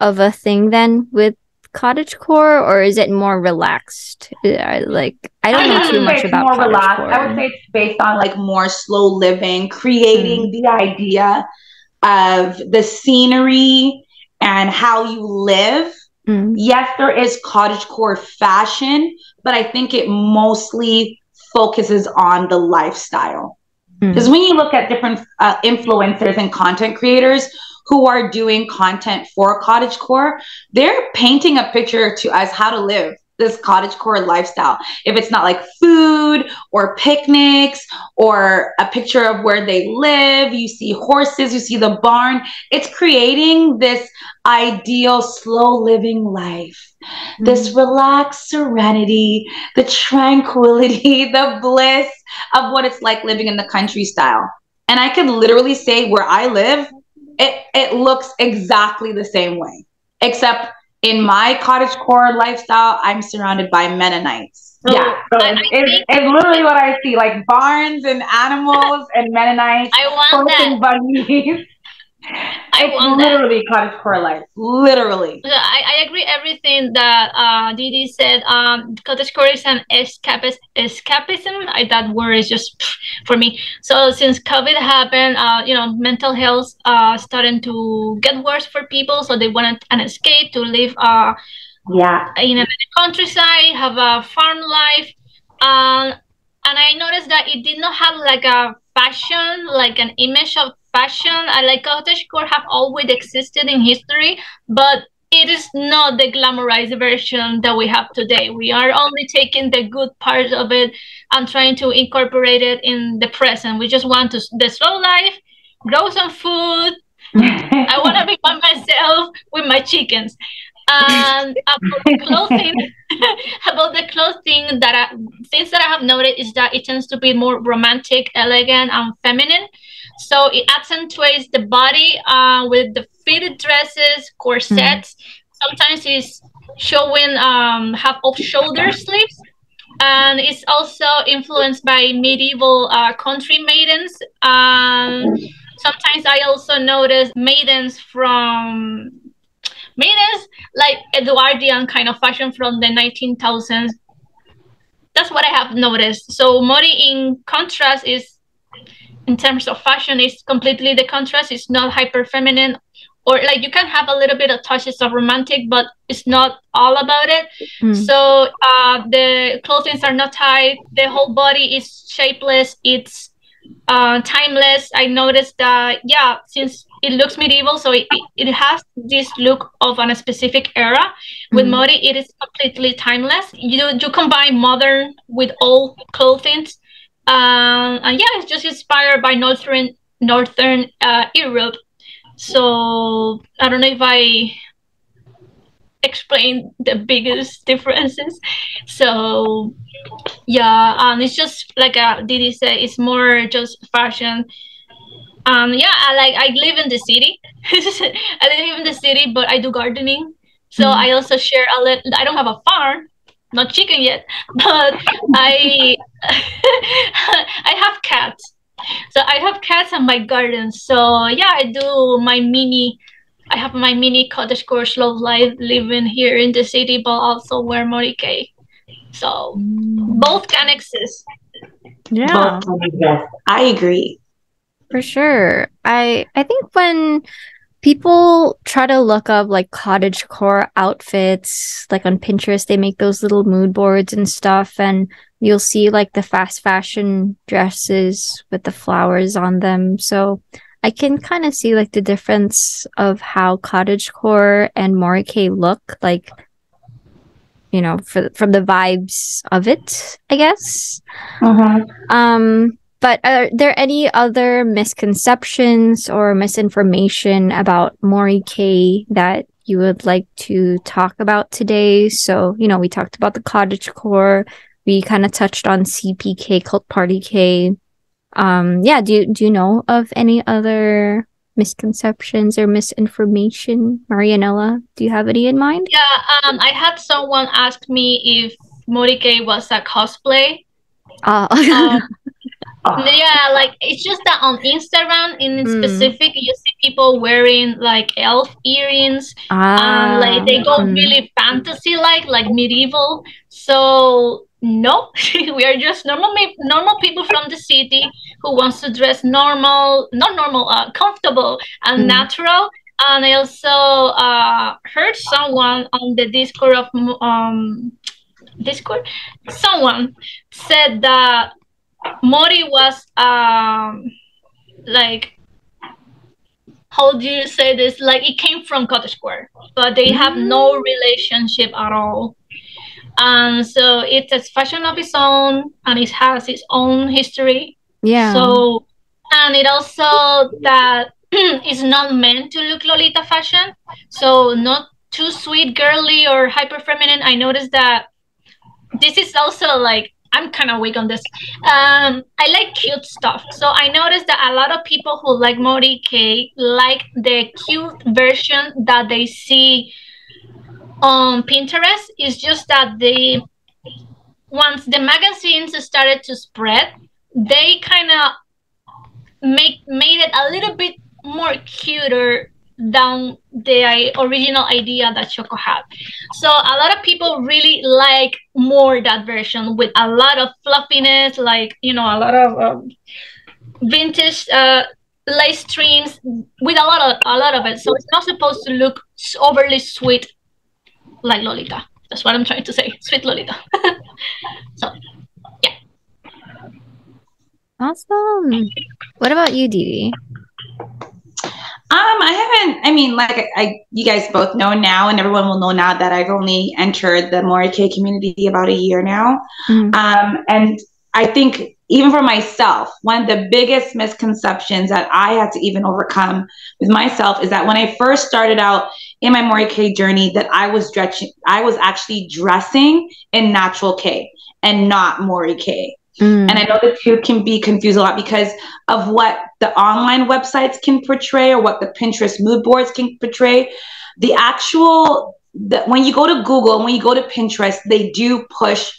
of a thing then with cottage core or is it more relaxed Uh, like i don't know too much it's about more relaxed. core I would say it's based on like more slow living, creating the idea of the scenery and how you live. Mm, Yes, there is cottage core fashion, but I think it mostly focuses on the lifestyle. mm, Because when you look at different uh, influencers and content creators who are doing content for cottage core, they're painting a picture to us how to live this cottage core lifestyle. If it's not like food or picnics or a picture of where they live, you see horses, you see the barn, it's creating this ideal slow living life mm-hmm. this relaxed serenity, the tranquility, the bliss of what it's like living in the country style. And I could literally say where I live, it, it looks exactly the same way, except in my cottage core lifestyle, I'm surrounded by Mennonites. So, yeah, so I- it's, I it's, it's literally what I see like barns and animals and Mennonites, I want horse that. and buggies. I want that. literally cottage core life. Literally. Yeah, I, I agree everything that uh, Didi said. Um, cottagecore is an escapist, escapism. I, that word is just pff, for me. So since COVID happened, uh, you know, mental health uh starting to get worse for people. So they wanted an escape to live uh Yeah. in a countryside, have a farm life. Um, and I noticed that it did not have like a fashion, like an image of fashion. I like cottagecore have always existed in history, but it is not the glamorized version that we have today. We are only taking the good parts of it and trying to incorporate it in the present. We just want to the slow life, grow some food. I want to be by myself with my chickens. And about the clothing, about the clothing that I, things that I have noted is that it tends to be more romantic, elegant, and feminine. So it accentuates the body uh, with the fitted dresses, corsets. Sometimes it's showing um, half of shoulder sleeves. And it's also influenced by medieval uh, country maidens. Um, sometimes I also notice maidens from maidens like Edwardian kind of fashion from the 1900s. That's what I have noticed. So Mori, in contrast, is in terms of fashion, is completely the contrast. It's not hyper feminine, or like you can have a little bit of touches of romantic, but it's not all about it. Mm. So uh, the clothing are not tight. The whole body is shapeless. It's uh, timeless. I noticed that yeah, since it looks medieval, so it, it has this look of an specific era. With Mhm. Mori, it is completely timeless. You you combine modern with old clothing, um, and yeah, it's just inspired by northern northern uh, Europe. So I don't know if I explained the biggest differences. So yeah, and it's just like uh, Didi said, it's more just fashion. Um, yeah, I like I live in the city. I live in the city, but I do gardening. So Mhm. I also share a little. I don't have a farm, not chicken yet, but I I have cats. So I have cats in my garden. So yeah, I do my mini. I have my mini cottage core slow life living here in the city, but also where Mori Kei. So both can exist. Yeah. Both exist. I agree. For sure. I I think when people try to look up like cottage core outfits like on Pinterest they make those little mood boards and stuff and you'll see like the fast fashion dresses with the flowers on them. So I can kind of see like the difference of how cottage core and Mori Kei look like you know for from the vibes of it, I guess. Mhm. Um, but are there any other misconceptions or misinformation about Mori Kei that you would like to talk about today? So, you know, we talked about the cottage core. We kind of touched on CPK, cult party Kei. Um, yeah, do you, do you know of any other misconceptions or misinformation? Marianella, do you have any in mind? Yeah, um, I had someone ask me if Mori Kei was a cosplay. Uh, Um, Oh, yeah, like it's just that on Instagram in Mm. specific, you see people wearing like elf earrings, ah, and like they go mm. really fantasy like, like medieval. So no, we are just normal normal people from the city who wants to dress normal, not normal, uh, comfortable and Mm. natural. And I also uh, heard someone on the Discord of um, Discord, someone said that Mori was um like how do you say this? Like it came from cottagecore, but they have no relationship at all. And so it's a fashion of its own, and it has its own history. yeah. So, and it also that is not meant to look Lolita fashion. So not too sweet, girly, or hyper feminine. I noticed that this is also like I'm kind of weak on this. Um, I like cute stuff. So I noticed that a lot of people who like Mori Kei like the cute version that they see on Pinterest. It's just that the once the magazines started to spread, they kind of make made it a little bit more cuter than the original idea that Choco had. So a lot of people really like more that version with a lot of fluffiness, like you know, a lot of um, vintage uh, lace streams with a lot of a lot of it. So it's not supposed to look overly sweet like Lolita. That's what I'm trying to say, sweet Lolita. so yeah. Awesome. What about you, Dee? Um, I haven't. I mean, like I, I, you guys both know now, and everyone will know now that I've only entered the Mori Kei community about a year now. Mm-hmm. Um, and I think even for myself, one of the biggest misconceptions that I had to even overcome with myself is that when I first started out in my Mori Kei journey, that I was dressing, I was actually dressing in natural Kei and not Mori Kei. Mm. And I know the two can be confused a lot because of what the online websites can portray or what the Pinterest mood boards can portray. The actual, the, when you go to Google, and when you go to Pinterest, they do push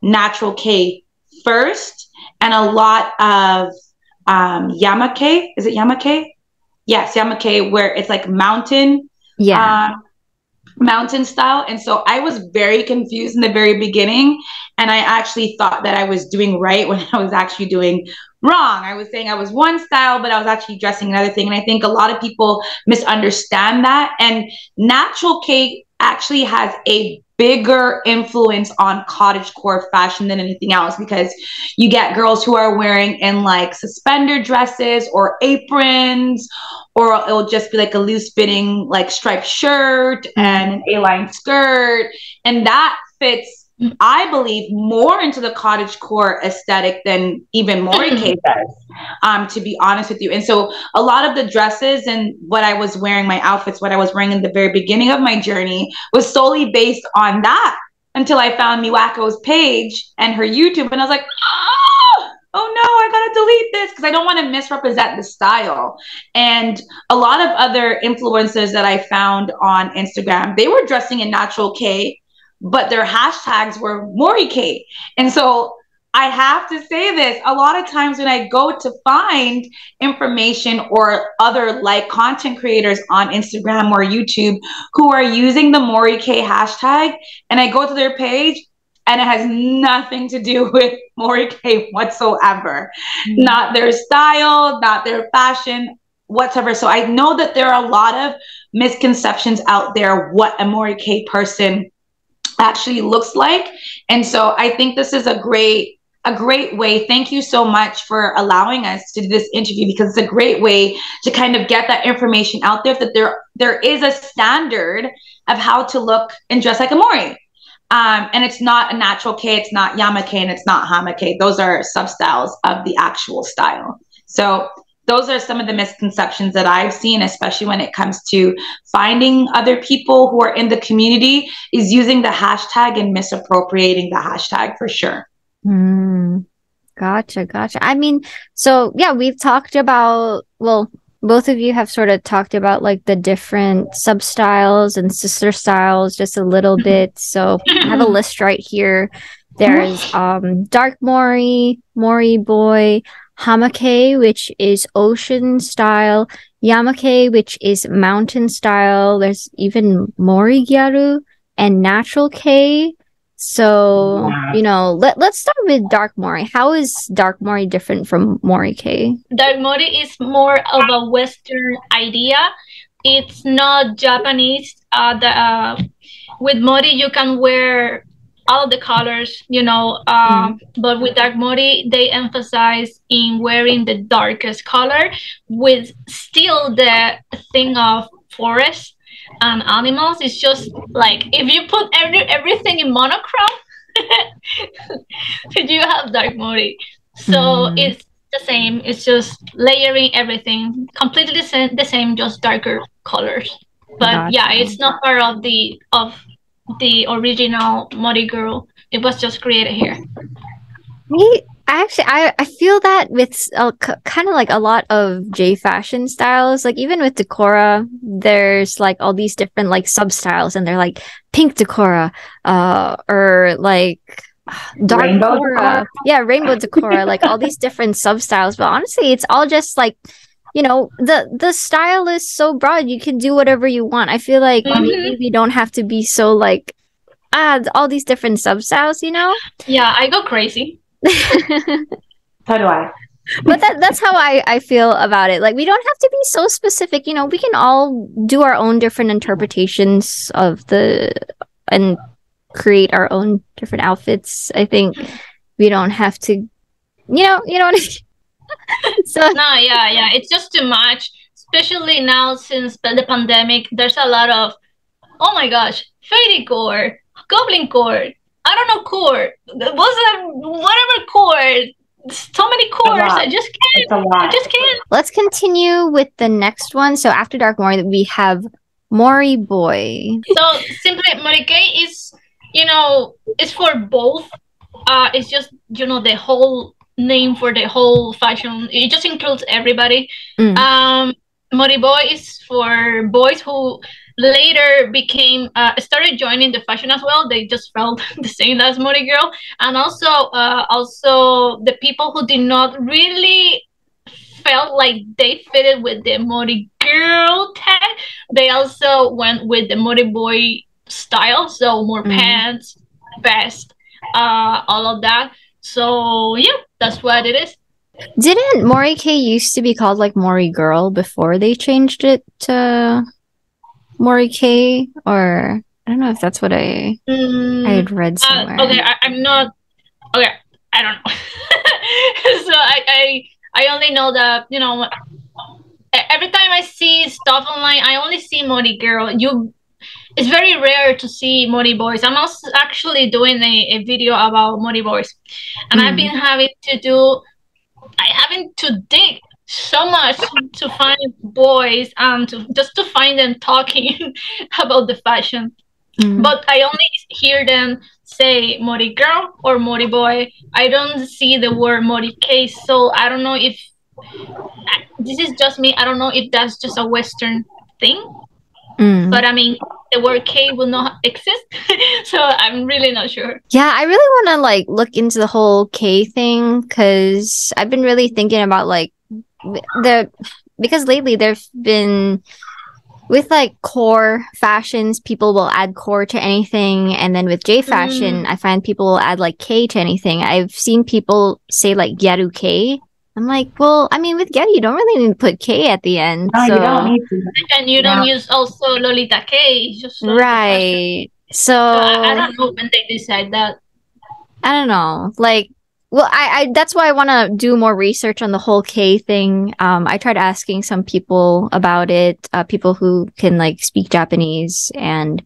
natural Kei first and a lot of um, Yama-kei. Is it Yama-kei? Yes, Yama-kei, where it's like mountain. Yeah. Um, mountain style. And so I was very confused in the very beginning. And I actually thought that I was doing right when I was actually doing wrong. I was saying I was one style, but I was actually dressing another thing. And I think a lot of people misunderstand that. And natural Kei actually has a bigger influence on cottage core fashion than anything else because you get girls who are wearing in like suspender dresses or aprons or it'll just be like a loose fitting like striped shirt and an a-line skirt. And that fits I believe more into the cottage core aesthetic than even Mori Kei does, um, to be honest with you. And so a lot of the dresses and what I was wearing, my outfits, what I was wearing in the very beginning of my journey was solely based on that until I found Miwako's page and her YouTube. And I was like, oh, oh no, I gotta delete this because I don't want to misrepresent the style. And a lot of other influencers that I found on Instagram, they were dressing in natural Kei but their hashtags were Morikei. And so I have to say this a lot of times when I go to find information or other like content creators on Instagram or YouTube who are using the Morikei hashtag, and I go to their page and it has nothing to do with Morikei whatsoever. Mm-hmm. Not their style, not their fashion whatsoever. So I know that there are a lot of misconceptions out there what a Morikei person actually looks like. And so I think this is a great a great way. Thank you so much for allowing us to do this interview because it's a great way to kind of get that information out there that there there is a standard of how to look and dress like a Mori. Um, and it's not a natural Kei, it's not Yama-kei, and it's not Hama-kei. Those are substyles of the actual style. So those are some of the misconceptions that I've seen, especially when it comes to finding other people who are in the community, is using the hashtag and misappropriating the hashtag for sure. Mm, gotcha, gotcha. I mean, so yeah, we've talked about, well, both of you have sort of talked about like the different sub styles and sister styles just a little bit. So I have a list right here. There's um Dark Mori, Mori Boy, Hama-kei, which is ocean style, Yama-kei, which is mountain style. There's even Mori Gyaru and natural Kei. So, you know, let, let's start with Dark Mori. How is Dark Mori different from Mori Kei? Dark Mori is more of a Western idea. It's not Japanese. Uh, the, uh, with Mori, you can wear all the colors, you know. Um, mm. But with Dark Mori, they emphasize in wearing the darkest color with still the thing of forest and animals. It's just like if you put every everything in monochrome, you have Dark Mori. So mm. it's the same. It's just layering everything completely the same, the same just darker colors. But gotcha. yeah, it's not part of the of the original Mori Girl. It was just created here. Me, I actually, I, I feel that with uh, c- kind of like a lot of J fashion styles, like even with Decora, there's like all these different like sub styles, and they're like pink Decora, uh, or like dark rainbow Decora. yeah, rainbow Decora, like all these different sub styles. But honestly, it's all just like you know the the style is so broad you can do whatever you want i feel like Mhm. maybe we don't have to be so like ah all these different sub styles you know Yeah, I go crazy. So do I. but that that's how I, I feel about it. Like we don't have to be so specific, you know, we can all do our own different interpretations of the and create our own different outfits. I think we don't have to you know, you know what I mean? so No, yeah, yeah. It's just too much. Especially now since the pandemic, there's a lot of oh my gosh, fairy core, goblin core, I don't know core. What's that whatever core? So many cores. I just can't a I just can't. let's continue with the next one. So after Dark Mori we have Mori Boy. So simply Mori Kei is you know, it's for both. Uh it's just you know the whole name for the whole fashion. It just includes everybody. Mm. Um, Moriboy is for boys who later became uh, started joining the fashion as well. They just felt the same as Mori girl, and also uh, also the people who did not really felt like they fitted with the Mori girl tag. They also went with the Mori boy style, so more Mhm. pants, vest, uh, all of that. So yeah, that's what it is. Didn't Mori Kei used to be called like Mori Girl before they changed it to Mori Kei? Or I don't know if that's what I Mm, I had read uh, somewhere. okay, I, I'm not. Okay, I don't know. so I, I I only know that you know every time I see stuff online, I only see Mori girl. You, it's very rare to see Mori boys. I'm also actually doing a, a video about Mori boys, and I've Mm. been having to do. I having to dig so much to find boys and to, just to find them talking about the fashion Mm. but I only hear them say Mori girl or Mori boy. I don't see the word Mori case, so I don't know if this is just me. I don't know if that's just a Western thing, Mm. but I mean, the word Kei will not exist, so I'm really not sure. Yeah, I really want to like look into the whole Kei thing because I've been really thinking about like the because lately there've been with like core fashions, people will add core to anything, and then with J fashion, I find people will add like Kei to anything. I've seen people say like Gyaru Kei. I'm like, well, I mean, with Gyaru, you don't really need to put Kei at the end. No, so you don't need to. And you don't use also Lolita Kei, just Lolita fashion. right. So So I, I don't know when they decide that. I don't know. Like, well, I, I that's why I want to do more research on the whole Kei thing. Um, I tried asking some people about it, uh, people who can like speak Japanese and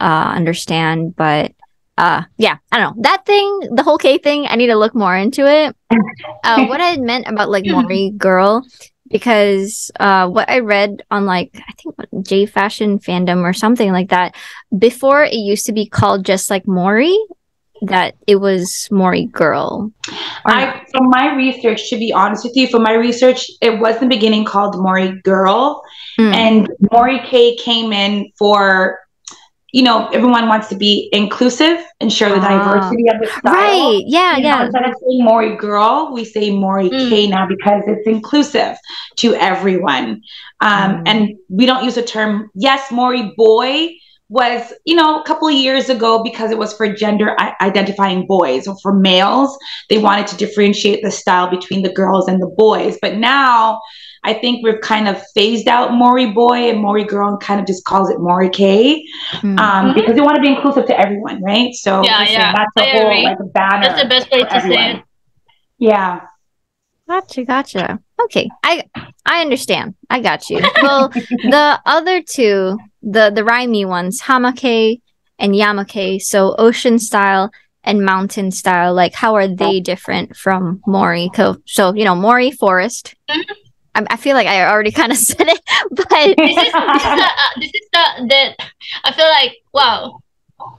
uh, understand. But uh, yeah, I don't know that thing, the whole Kei thing. I need to look more into it. Uh, what I had meant about like Mori girl. Because uh, what I read on like I think what, J Fashion fandom or something like that, before it used to be called just like Mori, that it was Mori girl. I, from my research, to be honest with you, from my research, it was in the beginning called Mori Girl, Mm. and Mori Kei came in for, you know, everyone wants to be inclusive, and share the Ah. diversity of the style. right? Yeah, You know, yeah. instead of saying Mori Girl, we say Mori Mm. Kei now because it's inclusive to everyone. Um, Mm. And we don't use the term, yes, Mori Boy was, you know, a couple of years ago because it was for gender i- identifying boys or for males. They wanted to differentiate the style between the girls and the boys. But now I think we've kind of phased out Mori Boy and Mori Girl and kind of just calls it Mori Kei Mm. um, Mhm. because they want to be inclusive to everyone, right? So Yeah, listen, yeah, that's the I whole agree. like banner. That's the best way for to say it. Yeah. Gotcha, gotcha. Okay, I I understand. I got you. Well, the other two, the the Raimi ones, Hama Kei and Yama Kei, so ocean style and mountain style. Like, how are they different from Mori? So you know, Mori forest. I, feel like I already kind of said it, but this is the, uh, this is the that I feel like wow,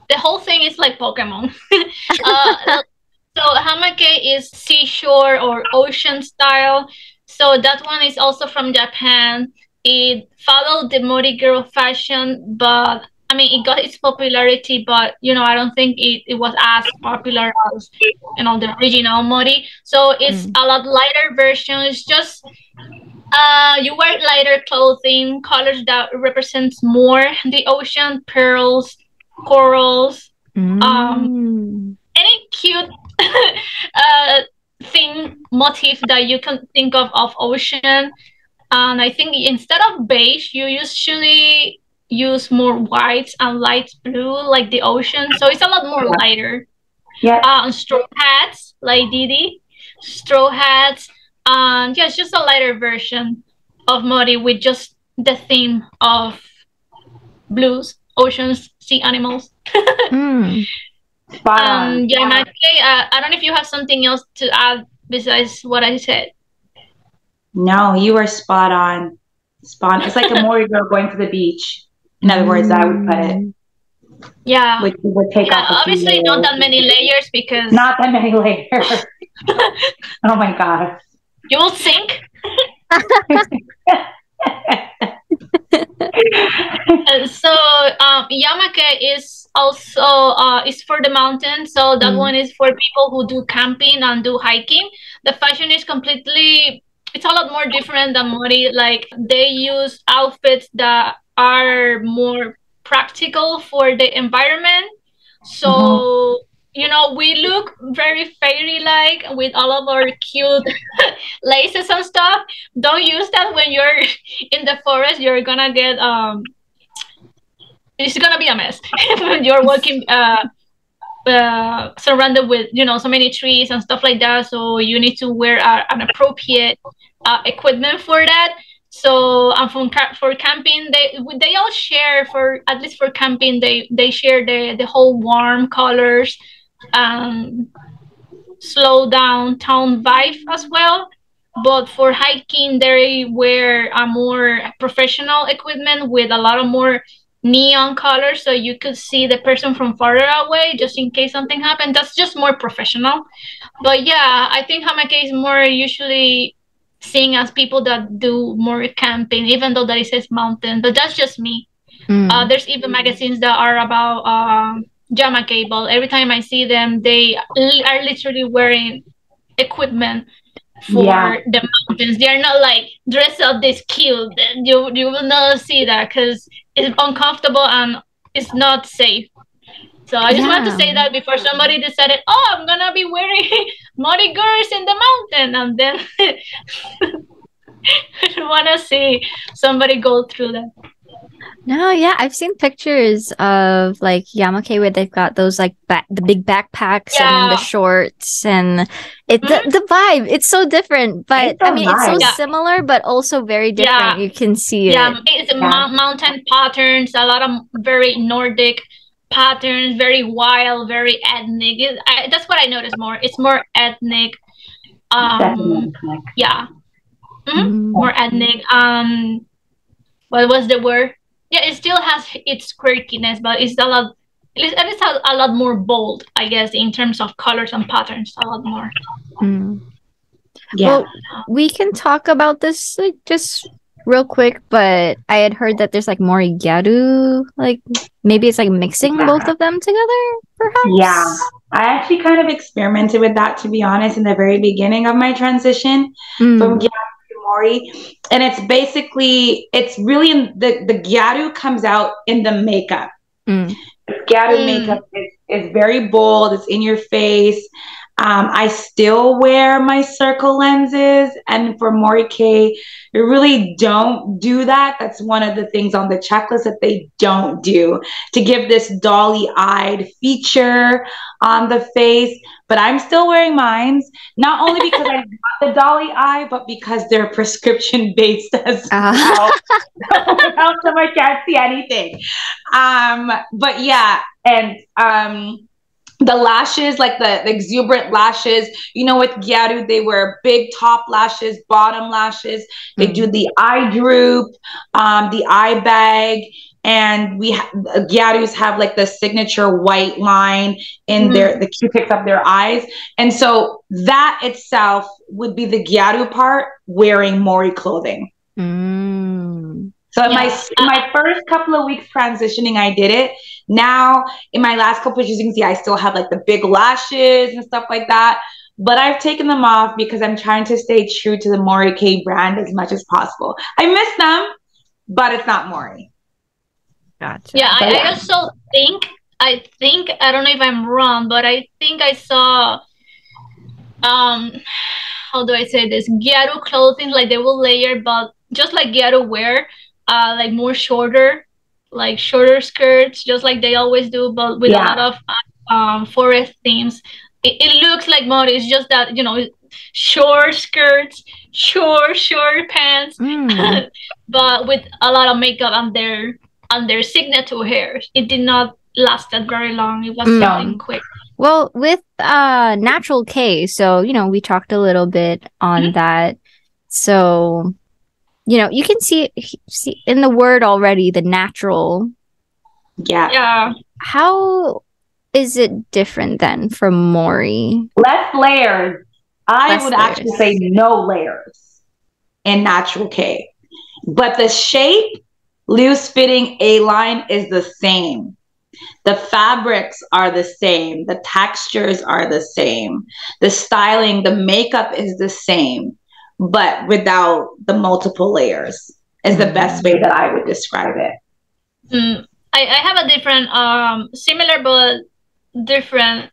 the whole thing is like Pokemon. uh, so Hama Kei is seashore or ocean style. So that one is also from Japan. It followed the Mori girl fashion, but I mean it got its popularity, but you know I don't think it, it was as popular as you know the original Mori. So it's a lot lighter version. It's just Uh, you wear lighter clothing, colors that represents more the ocean, pearls, corals, Mm. Um, any cute uh, thing motif that you can think of of ocean. And I think instead of beige, you usually use more whites and light blue like the ocean. So it's a lot more lighter. Yeah. Uh, straw hats like Didi, straw hats, and yeah, it's just a lighter version of Mori with just the theme of blues, oceans, sea animals. Mm. Spot on. Um, yeah, Natalie, uh, I don't know if you have something else to add besides what I said. No, you are spot on. Spot on. It's like a Mori girl going to the beach. In other words, I would put it. Yeah. Which would take yeah, off a few obviously not that many layers because Not that many layers. oh my god. you will sink. So um, Yama Kei is also uh, is for the mountain. So that Mm. one is for people who do camping and do hiking. The fashion is completely. It's a lot more different than Mori. Like they use outfits that are more practical for the environment. So you know we look very fairy like with all of our cute laces and stuff. Don't use that when you're in the forest. You're gonna get um it's gonna be a mess when you're walking uh, uh, surrounded with you know so many trees and stuff like that. So you need to wear uh, an appropriate uh, equipment for that. So and for for camping, they they all share for at least for camping they they share the the whole warm colors, um, slow down town vibe as well. But for hiking, they wear a more professional equipment with a lot of more neon colors so you could see the person from farther away just in case something happened that's just more professional but yeah i think hama kei is more usually seen as people that do more camping even though that it says mountain but that's just me. Mm. uh, there's even magazines that are about um jama cable. Every time i see them they are literally wearing equipment for Yeah. the mountains. They're not like dress up this cute. You you will not see that because it's uncomfortable and it's not safe so i just want to say that before somebody decided oh i'm gonna be wearing muddy girls in the mountain and then i don't want to see somebody go through that No, yeah, I've seen pictures of like Yama Kei where they've got those like back the big backpacks and the shorts and it the, Mhm. the vibe. It's so different, but so I mean it's so. Yeah. similar but also very different. Yeah. You can see it. yeah it's Yeah. mou- mountain patterns a lot of very nordic patterns very wild very ethnic it, I, that's what i notice more it's more ethnic um Definitely. yeah. Mm. more ethnic um what was the word yeah it still has its quirkiness but it's a lot it's, and it's a, a lot more bold i guess in terms of colors and patterns a lot more Mm. Yeah. Well, we can talk about this like just real quick, but I had heard that there's like more Gyaru, like maybe it's like mixing Yeah. both of them together, perhaps. Yeah. I actually kind of experimented with that, to be honest, in the very beginning of my transition Mm. from Gyaru to Mori. And it's basically, it's really in the, the Gyaru comes out in the makeup. Mm. Gyaru Mm. makeup is, is very bold, it's in your face. Um, I still wear my circle lenses, and for Mori Kei, they really don't do that. That's one of the things on the checklist that they don't do to give this dolly eyed feature on the face. But I'm still wearing mine, not only because I got the dolly eye, but because they're prescription based as Ah. well. Without them, I can't see anything. Um, but yeah, and um, the lashes, like the, the exuberant lashes, you know, with Gyaru, they wear big top lashes, bottom lashes. They Mm. do the eye droop, um, the eye bag, and we ha- Gyarus have like the signature white line in Mhm. their the Q-tips of their eyes, and so that itself would be the Gyaru part wearing Mori clothing. Mm. So in my in my first couple of weeks transitioning, I did it. Now in my last couple of years, you can see I still have like the big lashes and stuff like that. but I've taken them off because I'm trying to stay true to the Mori Kei brand as much as possible. I miss them, but it's not Mori. Gotcha. Yeah, I, But I also think I think I don't know if I'm wrong, but I think I saw um how do I say this? Gyaru clothing, like they will layer, but just like Gyaru wear, uh like more shorter, like shorter skirts, just like they always do, but with a lot of uh, um forest themes. It, it looks like mode, it's just that, you know, short skirts, short, short pants, Mm. but with a lot of makeup on their on their signature hair. It did not last that very long. It was Mm. something quick. Well, with uh natural Kei, so you know, we talked a little bit on Mhm. that. So, you know, you can see see in the word already the natural. Yeah. Yeah. How is it different then from Mori? Less layers. I Less would layers. actually say no layers in natural Kei. But the shape, loose fitting A line is the same. The fabrics are the same. The textures are the same. The styling, the makeup is the same, but without the multiple layers is the best way that I would describe it. Mm. I, I have a different um similar but different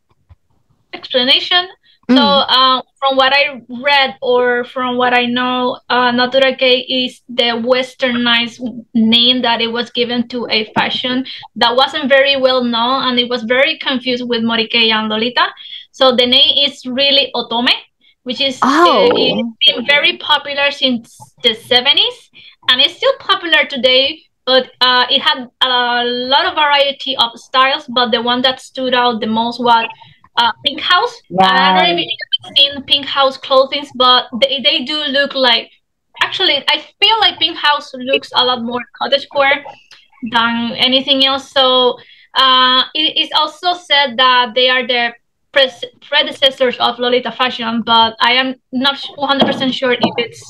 explanation. So Mm. uh, from what I read or from what I know, uh, Natura Kei is the westernized name that it was given to a fashion that wasn't very well known and it was very confused with Mori Kei and Lolita. So the name is really Otome, which is Oh. uh, it's been very popular since the 70s and it's still popular today. But uh, it had a lot of variety of styles, but the one that stood out the most was uh, Pink House. And I don't know if you've seen Pink House clothing, but they, they do look like. Actually, I feel like Pink House looks a lot more cottage cottagecore than anything else. So uh, it is also said that they are the predecessors of Lolita fashion, but I am not 100% sure if it's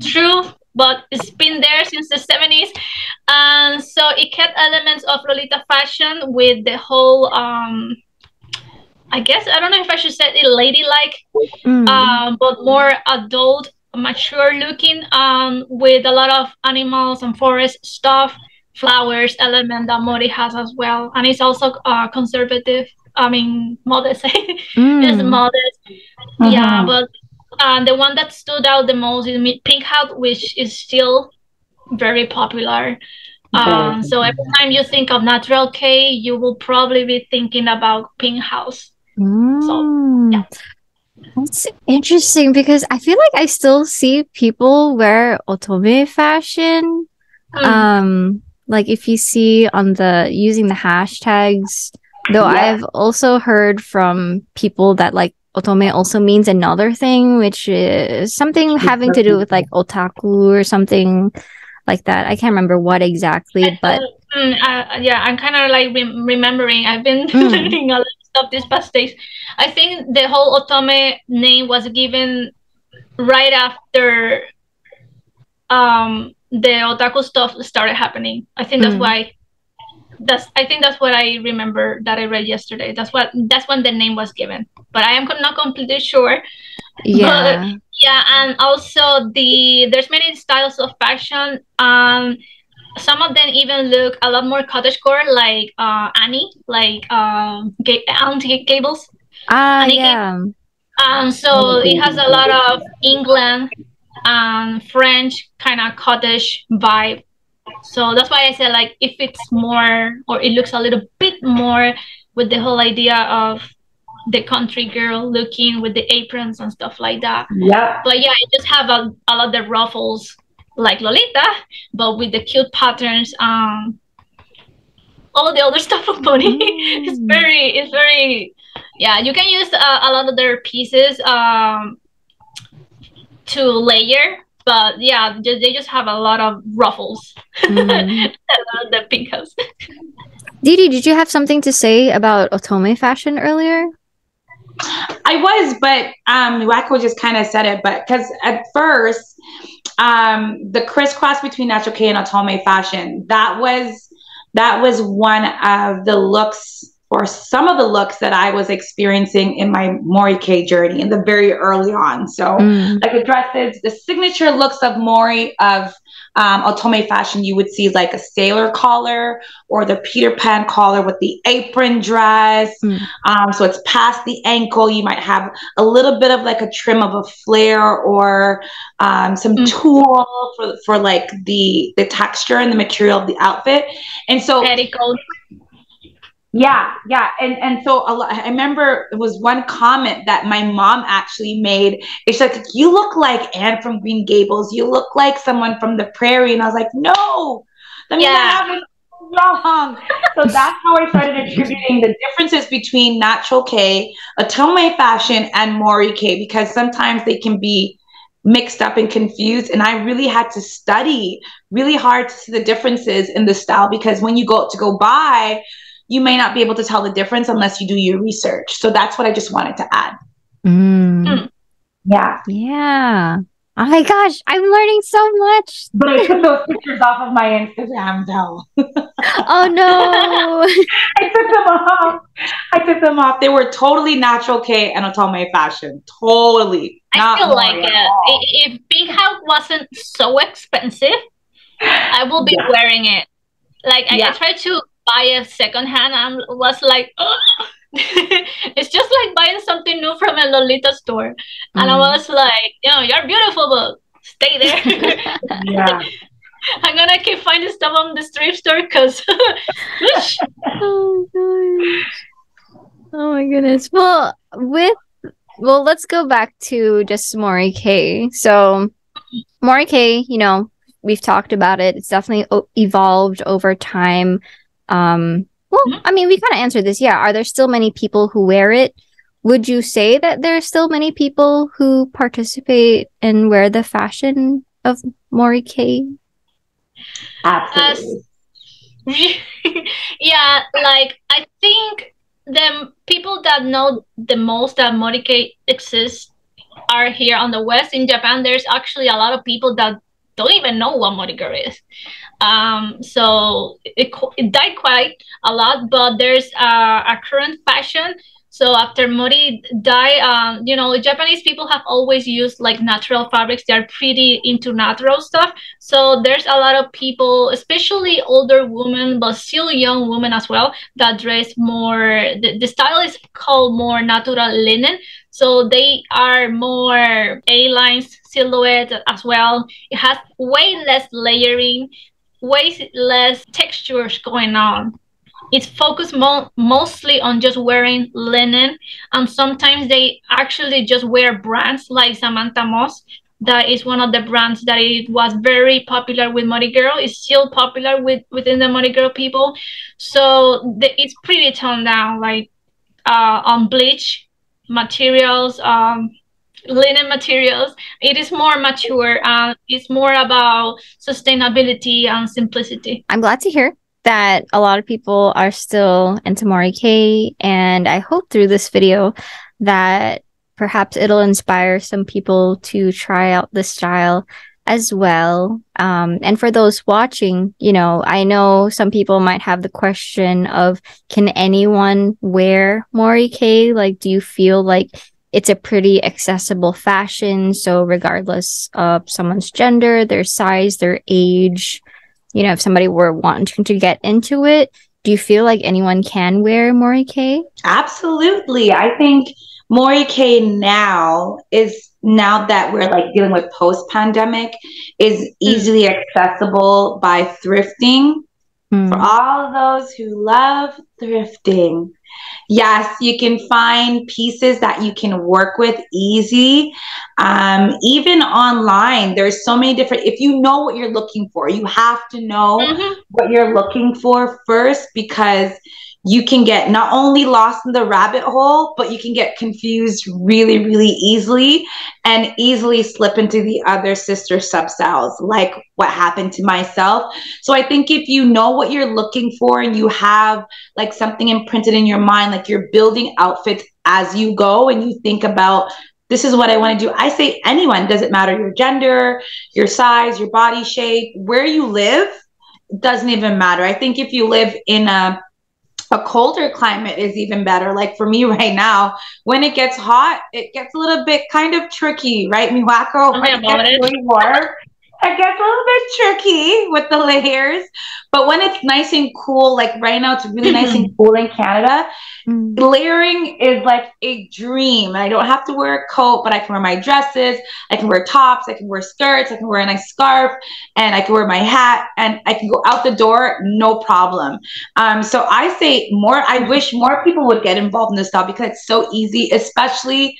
true. But it's been there since the 70s. And so it kept elements of Lolita fashion with the whole. Um, I guess I don't know if I should say it ladylike, Mm. um, but more adult, mature looking, um, with a lot of animals and forest stuff, flowers element that Mori has as well, and it's also uh, conservative. I mean, modest. it's Mm. modest. Yeah, Mhm. but uh, the one that stood out the most is Pink Hat, which is still very popular. Um, so every time you think of natural Kei, you will probably be thinking about Pink House. Mm. yeah. That's interesting because I feel like I still see people wear otome fashion. Mm. Um, like if you see on the using the hashtags, though Yeah. I've also heard from people that like otome also means another thing, which is something having to do with like otaku or something like that. I can't remember what exactly, but Mm, uh, yeah, I'm kind of like rem- remembering. I've been Mm. learning a lot of stuff these past days. I think the whole Otome name was given right after um the otaku stuff started happening. I think that's Mm. why. That's I think that's what I remember that I read yesterday. That's what that's when the name was given. But I am not completely sure. yeah. Yeah, and also the there's many styles of fashion. Um, some of them even look a lot more cottagecore, like uh, Annie, like um, Ga- Auntie Gables. Ah, And it yeah. Um, so it has a lot of England and French kind of cottage vibe. So that's why I said like if it's more or it looks a little bit more with the whole idea of the country girl looking with the aprons and stuff like that. Yeah. But yeah, it just have a, a lot of ruffles like Lolita, but with the cute patterns. Um, all the other stuff of Bonnie. it's Mm. very, it's very, yeah. You can use uh, a lot of their pieces um to layer, but yeah, ju- they just have a lot of ruffles. Mm. I the pink house. Didi, did you have something to say about otome fashion earlier? I was, but um, Wacko just kind of said it. But because at first, um, the crisscross between natural Kei and Otome fashion that was that was one of the looks for some of the looks that I was experiencing in my Mori Kei journey in the very early on. So, mm. like the dresses, the signature looks of Mori of um, Otome fashion, you would see like a sailor collar or the Peter Pan collar with the apron dress. Mm. Um, so it's past the ankle. You might have a little bit of like a trim of a flare or um, some mm. tulle for, for like the the texture and the material of the outfit. And so petticoat. Yeah, yeah, and and so a lot, I remember it was one comment that my mom actually made. It's like you look like Anne from Green Gables. You look like someone from the Prairie, and I was like, no, that means yeah. I have it wrong. so that's how I started attributing the differences between natural Kei, Otome fashion, and Mori Kei because sometimes they can be mixed up and confused. And I really had to study really hard to see the differences in the style because when you go to go buy you may not be able to tell the difference unless you do your research. So that's what I just wanted to add. Mm. Mm. Yeah. Yeah. Oh my gosh, I'm learning so much. But I took those pictures off of my Instagram though. oh no. I took them off. I took them off. They were totally natural Kei and Otome fashion. Totally. I feel like it. If Big House wasn't so expensive, I will be yeah. wearing it. Like I, yeah. I try to buy a second hand and was like, oh. it's just like buying something new from a Lolita store. Mm. And I mm. was like, you know, you're beautiful, but stay there. yeah. I'm gonna keep finding stuff on the thrift store because. oh gosh. Oh my goodness. Well, with well, let's go back to just Mori Kei. So, Mori Kei, you know, we've talked about it. It's definitely evolved over time. Um, well, mm-hmm. I mean, we kind of answered this. Yeah. Are there still many people who wear it? Would you say that there are still many people who participate and wear the fashion of Mori Kei? Absolutely. yeah, like I think the people that know the most that Mori Kei exists are here on the West. In Japan, there's actually a lot of people that don't even know what Morigirl is. Um, so it, it died quite a lot, but there's a, a current fashion. So after Mori died, um, you know, Japanese people have always used like natural fabrics. They're pretty into natural stuff. So there's a lot of people, especially older women, but still young women as well, that dress more. The, the style is called more natural linen. So they are more A-lines silhouette as well. It has way less layering way less textures going on. It's focused mo- mostly on just wearing linen, and sometimes they actually just wear brands like Samantha Moss. That is one of the brands that it was very popular with Morigirl. It's still popular with within the Morigirl people. So the, it's pretty toned down, like uh, on bleach materials, um, linen materials. It is more mature and it's more about sustainability and simplicity. I'm glad to hear that a lot of people are still into Mori Kei, and I hope through this video that perhaps it'll inspire some people to try out the style as well. Um, and for those watching, you know, I know some people might have the question of can anyone wear Mori Kei? Like, do you feel like it's a pretty accessible fashion. So regardless of someone's gender, their size, their age, you know, if somebody were wanting to get into it, do you feel like anyone can wear Mori Kei? Absolutely. I think Mori Kei now is now that we're like dealing with post pandemic is hmm. easily accessible by thrifting. Mm. For all those who love thrifting, Yes, you can find pieces that you can work with easy. Um, even online, there's so many different. If you know what you're looking for, you have to know mm-hmm. what you're looking for first because you can get not only lost in the rabbit hole, but you can get confused really, really easily and easily slip into the other sister substyles, like what happened to myself. So I think if you know what you're looking for and you have like something imprinted in your mind, like you're building outfits as you go and you think about this is what I want to do. I say anyone, doesn't matter your gender, your size, your body shape, where you live, doesn't even matter. I think if you live in a a colder climate is even better. Like for me right now, when it gets hot, it gets a little bit kind of tricky, right, Miwako? Tell me about warm, it gets a little bit tricky with the layers. But when it's nice and cool, like right now, it's really nice and cool in Canada. Mm. Layering is like a dream. I don't have to wear a coat, but I can wear my dresses, I can wear tops, I can wear skirts, I can wear a nice scarf, and I can wear my hat, and I can go out the door no problem. Um, so I say more. I wish more people would get involved in this stuff because it's so easy, especially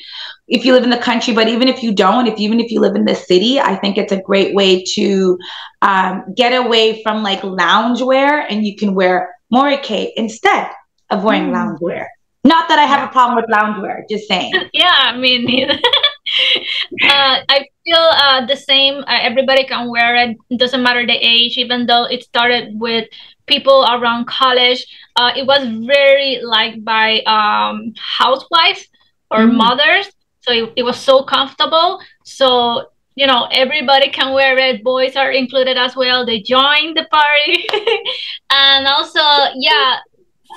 if you live in the country, but even if you don't, if even if you live in the city, I think it's a great way to um, get away from like loungewear and you can wear mori kei instead of wearing Mm. loungewear. Not that I have a problem with loungewear, just saying. yeah, I mean, uh, I feel uh, the same. Uh, everybody can wear it. It doesn't matter the age, even though it started with people around college. Uh, it was very liked by um, housewives or Mm. mothers. So it, it was so comfortable. So, you know, everybody can wear it. Boys are included as well. They join the party. and also, yeah,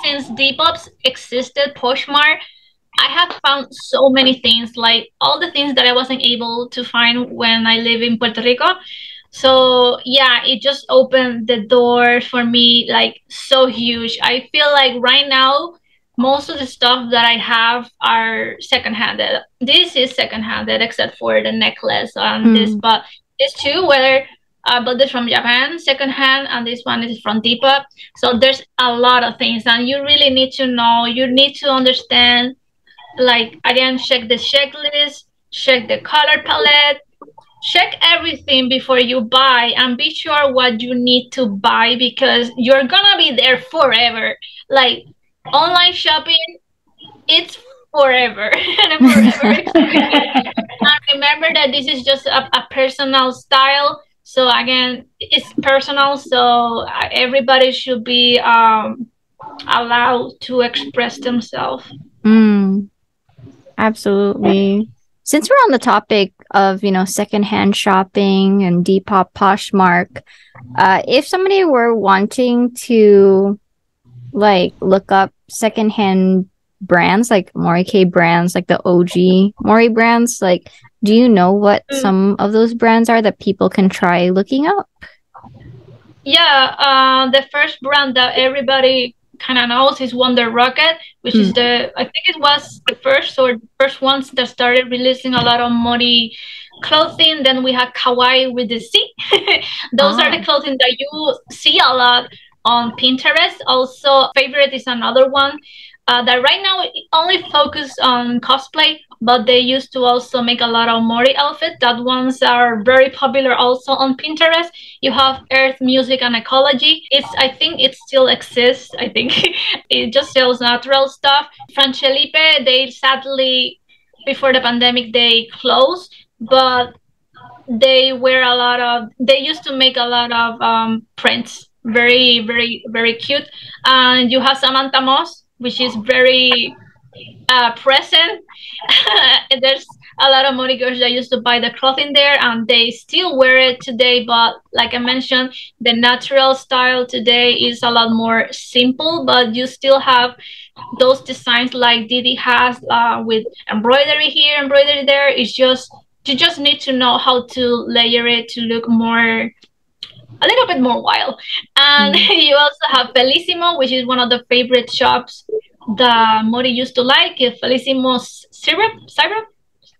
since Depop's existed, Poshmark, I have found so many things, like all the things that I wasn't able to find when I live in Puerto Rico. So yeah, it just opened the door for me like so huge. I feel like right now most of the stuff that I have are second-handed. This is second-handed except for the necklace and this, Mm. but these two, whether I bought this from Japan second-hand and this one is from Depop. So there's a lot of things and you really need to know, you need to understand like again check the checklist check the color palette check everything before you buy and be sure what you need to buy because you're gonna be there forever like online shopping it's forever. And forever remember that this is just a, a personal style. So again it's personal. So everybody should be um, allowed to express themselves. Mm. Absolutely. Since we're on the topic of, you know, secondhand shopping and Depop Poshmark, uh, if somebody were wanting to like look up secondhand brands like Mori Kei brands, like the OG Mori brands, like do you know what Mm. some of those brands are that people can try looking up? Yeah, uh, the first brand that everybody kind of knows is Wonder Rocket, which is the I think it was the first or the first ones that started releasing a lot of Mori clothing. Then we had Kawaii with the C. Those are the Ah. clothing that you see a lot on Pinterest. Also, favorite is another one uh, that right now only focus on cosplay, but they used to also make a lot of Mori outfits. That ones are very popular also on Pinterest. You have Earth, Music, and Ecology. It's I think it still exists. I think it just sells natural stuff. franche lippée, they sadly before the pandemic they closed, but they wear a lot of. They used to make a lot of um, prints. Very, very, very cute. And you have Samantha Moss, which is very uh, present. There's a lot of Mori girls that used to buy the clothing there and they still wear it today. But like I mentioned, the natural style today is a lot more simple, but you still have those designs like Didi has uh, with embroidery here, embroidery there. It's just, you just need to know how to layer it to look more a little bit more wild. And you also have Felissimo, which is one of the favorite shops that Mori used to like. Felissimo syrup, syrup,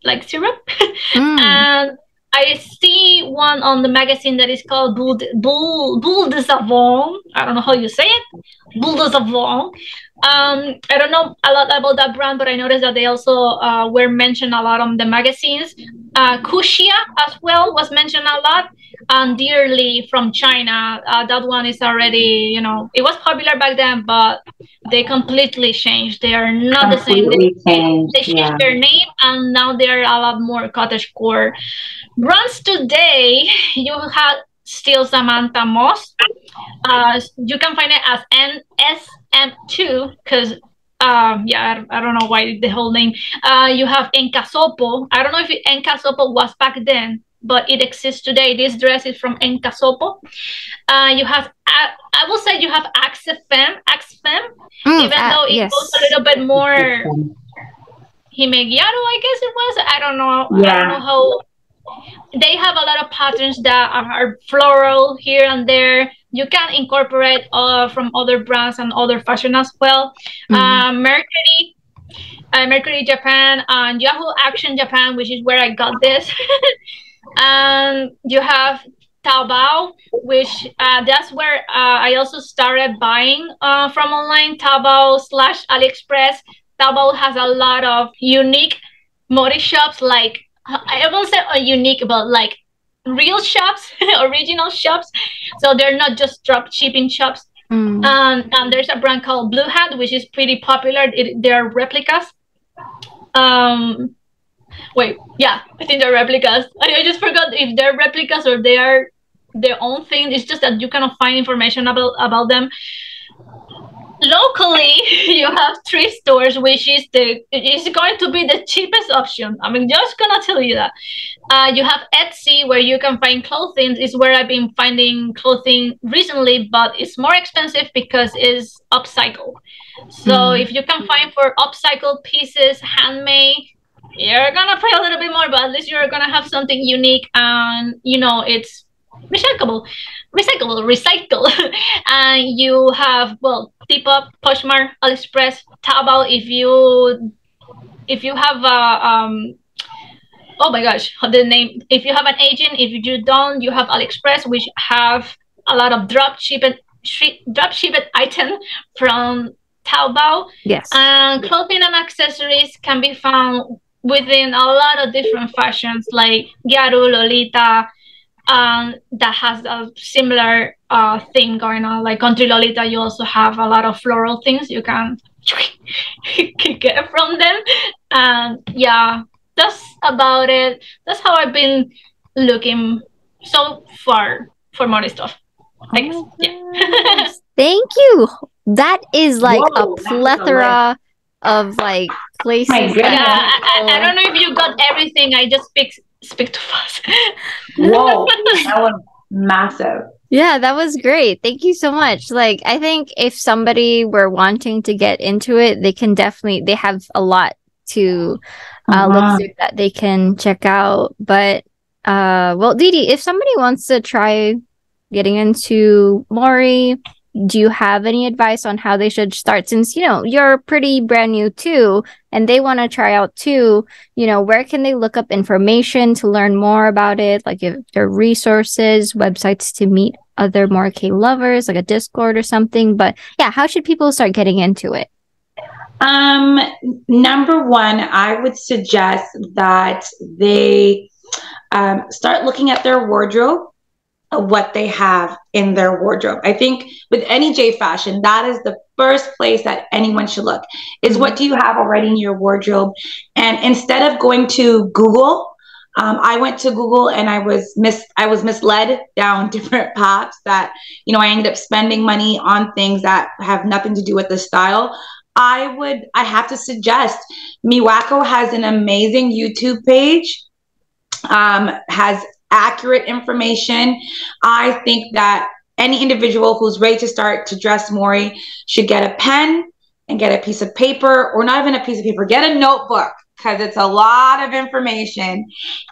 like syrup. Mm. And I see one on the magazine that is called Boule de, Boule, Boule de Savon. I don't know how you say it. Boule de Savon. Um, I don't know a lot about that brand, but I noticed that they also uh, were mentioned a lot on the magazines. Uh, Kushia as well was mentioned a lot. And Dearly from China. Uh, that one is already, you know, it was popular back then, but they completely changed. They are not the same. They, changed. they changed Yeah. their name and now they're a lot more cottage core. Brands today, you have still Samantha Moss. Uh, you can find it as NSM2 because um yeah I, I don't know why the whole name uh you have ehka sopo I don't know if ehka sopo was back then but it exists today. This dress is from ehka sopo. Uh, you have, uh, I will say you have axes femme, Axfem, mm, even uh, though it yes. goes a little bit more Hime Gyaru, I guess it was. I don't know. Yeah. I don't know how. They have a lot of patterns that are floral here and there. You can incorporate uh, from other brands and other fashion as well. Mm-hmm. Uh, Mercari uh, Mercari Japan and Yahoo Auction Japan, which is where I got this. and you have Taobao, which uh, that's where uh, I also started buying uh, from online. Taobao slash AliExpress. Taobao has a lot of unique mori shops, like I won't say unique, but like real shops, original shops. So they're not just drop shipping shops. Mm. And, and there's a brand called Blue Hat, which is pretty popular. It, they're replicas um, wait, yeah, I think they're replicas. I, I just forgot if they're replicas or they are their own thing. It's just that you cannot find information about about them. Locally, you have three stores, which is the is going to be the cheapest option. I mean, just gonna tell you that. Uh, you have Etsy, where you can find clothing. Is where I've been finding clothing recently, but it's more expensive because it's upcycled. So mm. if you can find for upcycled pieces, handmade, you're gonna pay a little bit more, but at least you're gonna have something unique and you know it's recyclable, recyclable, recycle. and you have well, Depop, Poshmark, AliExpress, Taobao. If you if you have a um, oh my gosh, the name. If you have an agent, if you don't, you have AliExpress, which have a lot of drop shipped drop shipped item from Taobao. Yes. And clothing and accessories can be found within a lot of different fashions like Gyaru, Lolita, um, that has a similar uh, thing going on. Like Country Lolita, you also have a lot of floral things you can get from them. And yeah, that's about it. That's how I've been looking so far for more stuff. I guess. Oh yeah. Thank you that is like Whoa, a plethora of like places. Yeah, I, I, don't know if you got everything. I just speak speak too fast. Whoa, that was massive. Yeah, that was great. Thank you so much. Like, I think if somebody were wanting to get into it, they can definitely, they have a lot to uh, uh-huh. look through that they can check out. But, uh, well, Didi, if somebody wants to try getting into Mori, do you have any advice on how they should start? Since you know you're pretty brand new too and they want to try out too you know where can they look up information to learn more about it? Like if there are resources websites to meet other Mori Kei lovers like a discord or something but yeah how should people start getting into it? Um number one i would suggest that they um, start looking at their wardrobe what they have in their wardrobe. I think with any J fashion, that is the first place that anyone should look is what do you have already in your wardrobe? And instead of going to Google, um, I went to Google and I was mis I was misled down different paths that you know I ended up spending money on things that have nothing to do with the style. I would I have to suggest Miwako has an amazing YouTube page um, has accurate information. I think that any individual who's ready to start to dress Mori should get a pen and get a piece of paper, or not even a piece of paper, get a notebook because it's a lot of information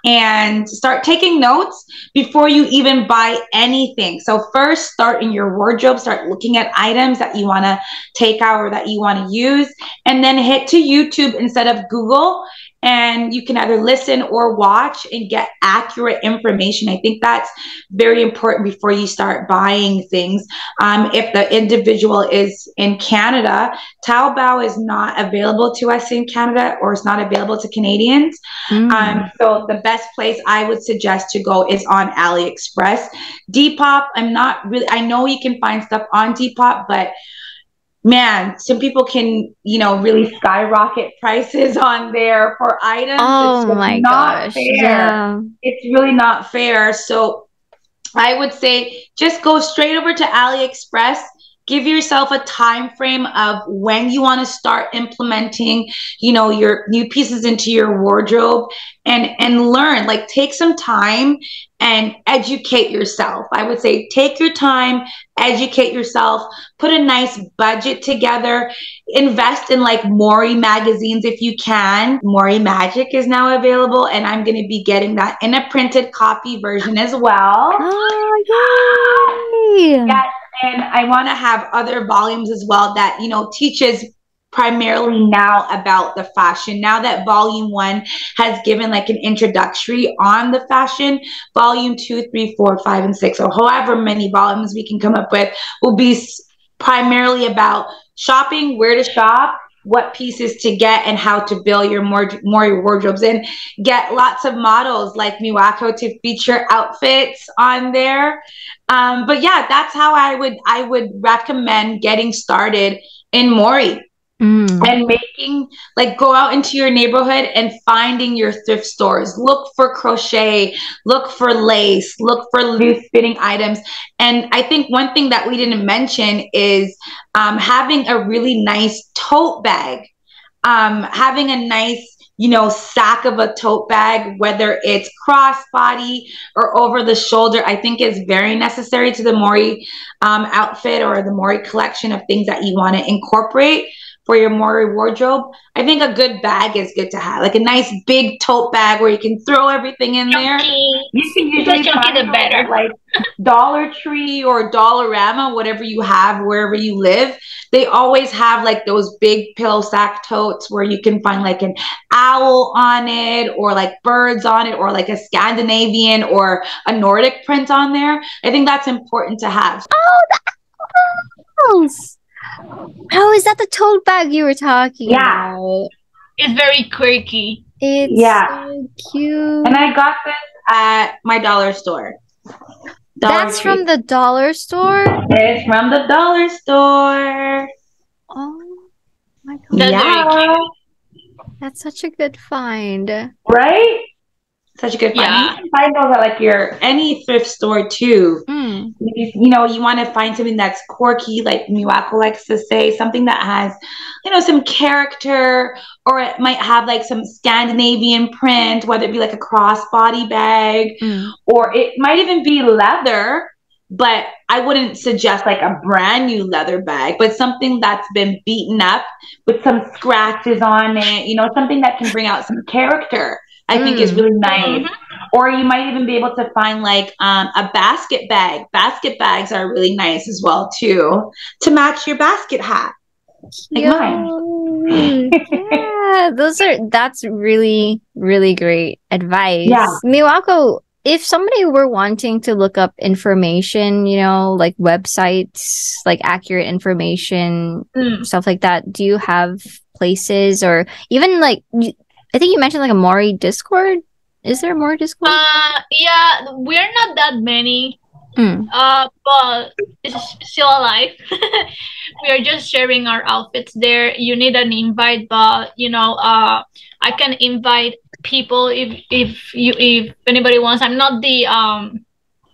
and start taking notes before you even buy anything. So, first, start in your wardrobe, start looking at items that you want to take out or that you want to use, and then hit to YouTube instead of Google and you can either listen or watch and get accurate information. I think that's very important before you start buying things. Um, if the individual is in Canada, Taobao is not available to us in Canada or it's not available to Canadians. Mm. Um, so the best place I would suggest to go is on AliExpress. Depop, I'm not really, I know you can find stuff on Depop, but man, some people can, you know, really skyrocket prices on there for items. Oh my gosh. Fair. Yeah. It's really not fair. So I would say just go straight over to AliExpress give yourself a time frame of when you want to start implementing you know your new pieces into your wardrobe and and learn like take some time and educate yourself. I would say take your time educate yourself put a nice budget together invest in like mori magazines if you can. Mori magic is now available and i'm going to be getting that in a printed copy version as well. Oh yay! yes and I want to have other volumes as well that, you know, teaches primarily now about the fashion. Now that volume one has given like an introductory on the fashion, volume two, three, four, five, and six, or however many volumes we can come up with, will be primarily about shopping, where to shop, what pieces to get and how to build your more more wardrobes and get lots of models like Miwako to feature outfits on there. Um, but yeah, that's how I would I would recommend getting started in Mori. Mm. And making like go out into your neighborhood and finding your thrift stores. Look for crochet, look for lace, look for loose fitting items. And I think one thing that we didn't mention is um, having a really nice tote bag, um, having a nice you know, sack of a tote bag, whether it's crossbody or over the shoulder, I think is very necessary to the Mori um, outfit or the Mori collection of things that you want to incorporate for your Mori wardrobe, I think a good bag is good to have, like a nice big tote bag where you can throw everything in there. You can usually find the better. like Dollar Tree or Dollarama, whatever you have wherever you live. They always have like those big pillow sack totes where you can find like an owl on it or like birds on it or like a Scandinavian or a Nordic print on there. I think that's important to have. Oh, the owls! Oh, is that the tote bag you were talking yeah. about? It's very quirky. It's yeah. so cute. And I got this at my dollar store. Dollar That's Tree. from the dollar store? It's from the dollar store. Oh my god. That's yeah. That's such a good find. Right? Such a good find. Yeah. You can find those at like your any thrift store too. Mm. You, you, know, you want to find something that's quirky, like Miwako likes to say, something that has, you know, some character, or it might have like some Scandinavian print, whether it be like a crossbody bag, mm. or it might even be leather. But I wouldn't suggest like a brand new leather bag, but something that's been beaten up with some scratches on it, you know, something that can bring out some character. I mm. think is really nice. Mm-hmm. Or you might even be able to find like um, a basket bag. Basket bags are really nice as well too to match your basket hat. Like mine. yeah, those are that's really really great advice. Yeah, Miwako. If somebody were wanting to look up information, you know, like websites, like accurate information, mm. stuff like that, do you have places or even like I think you mentioned like a Mori Discord. Is there Mori Discord? Uh, yeah, we're not that many. Mm. Uh, but it's still alive. we are just sharing our outfits there. You need an invite, but you know, uh, I can invite people if if you if anybody wants. I'm not the um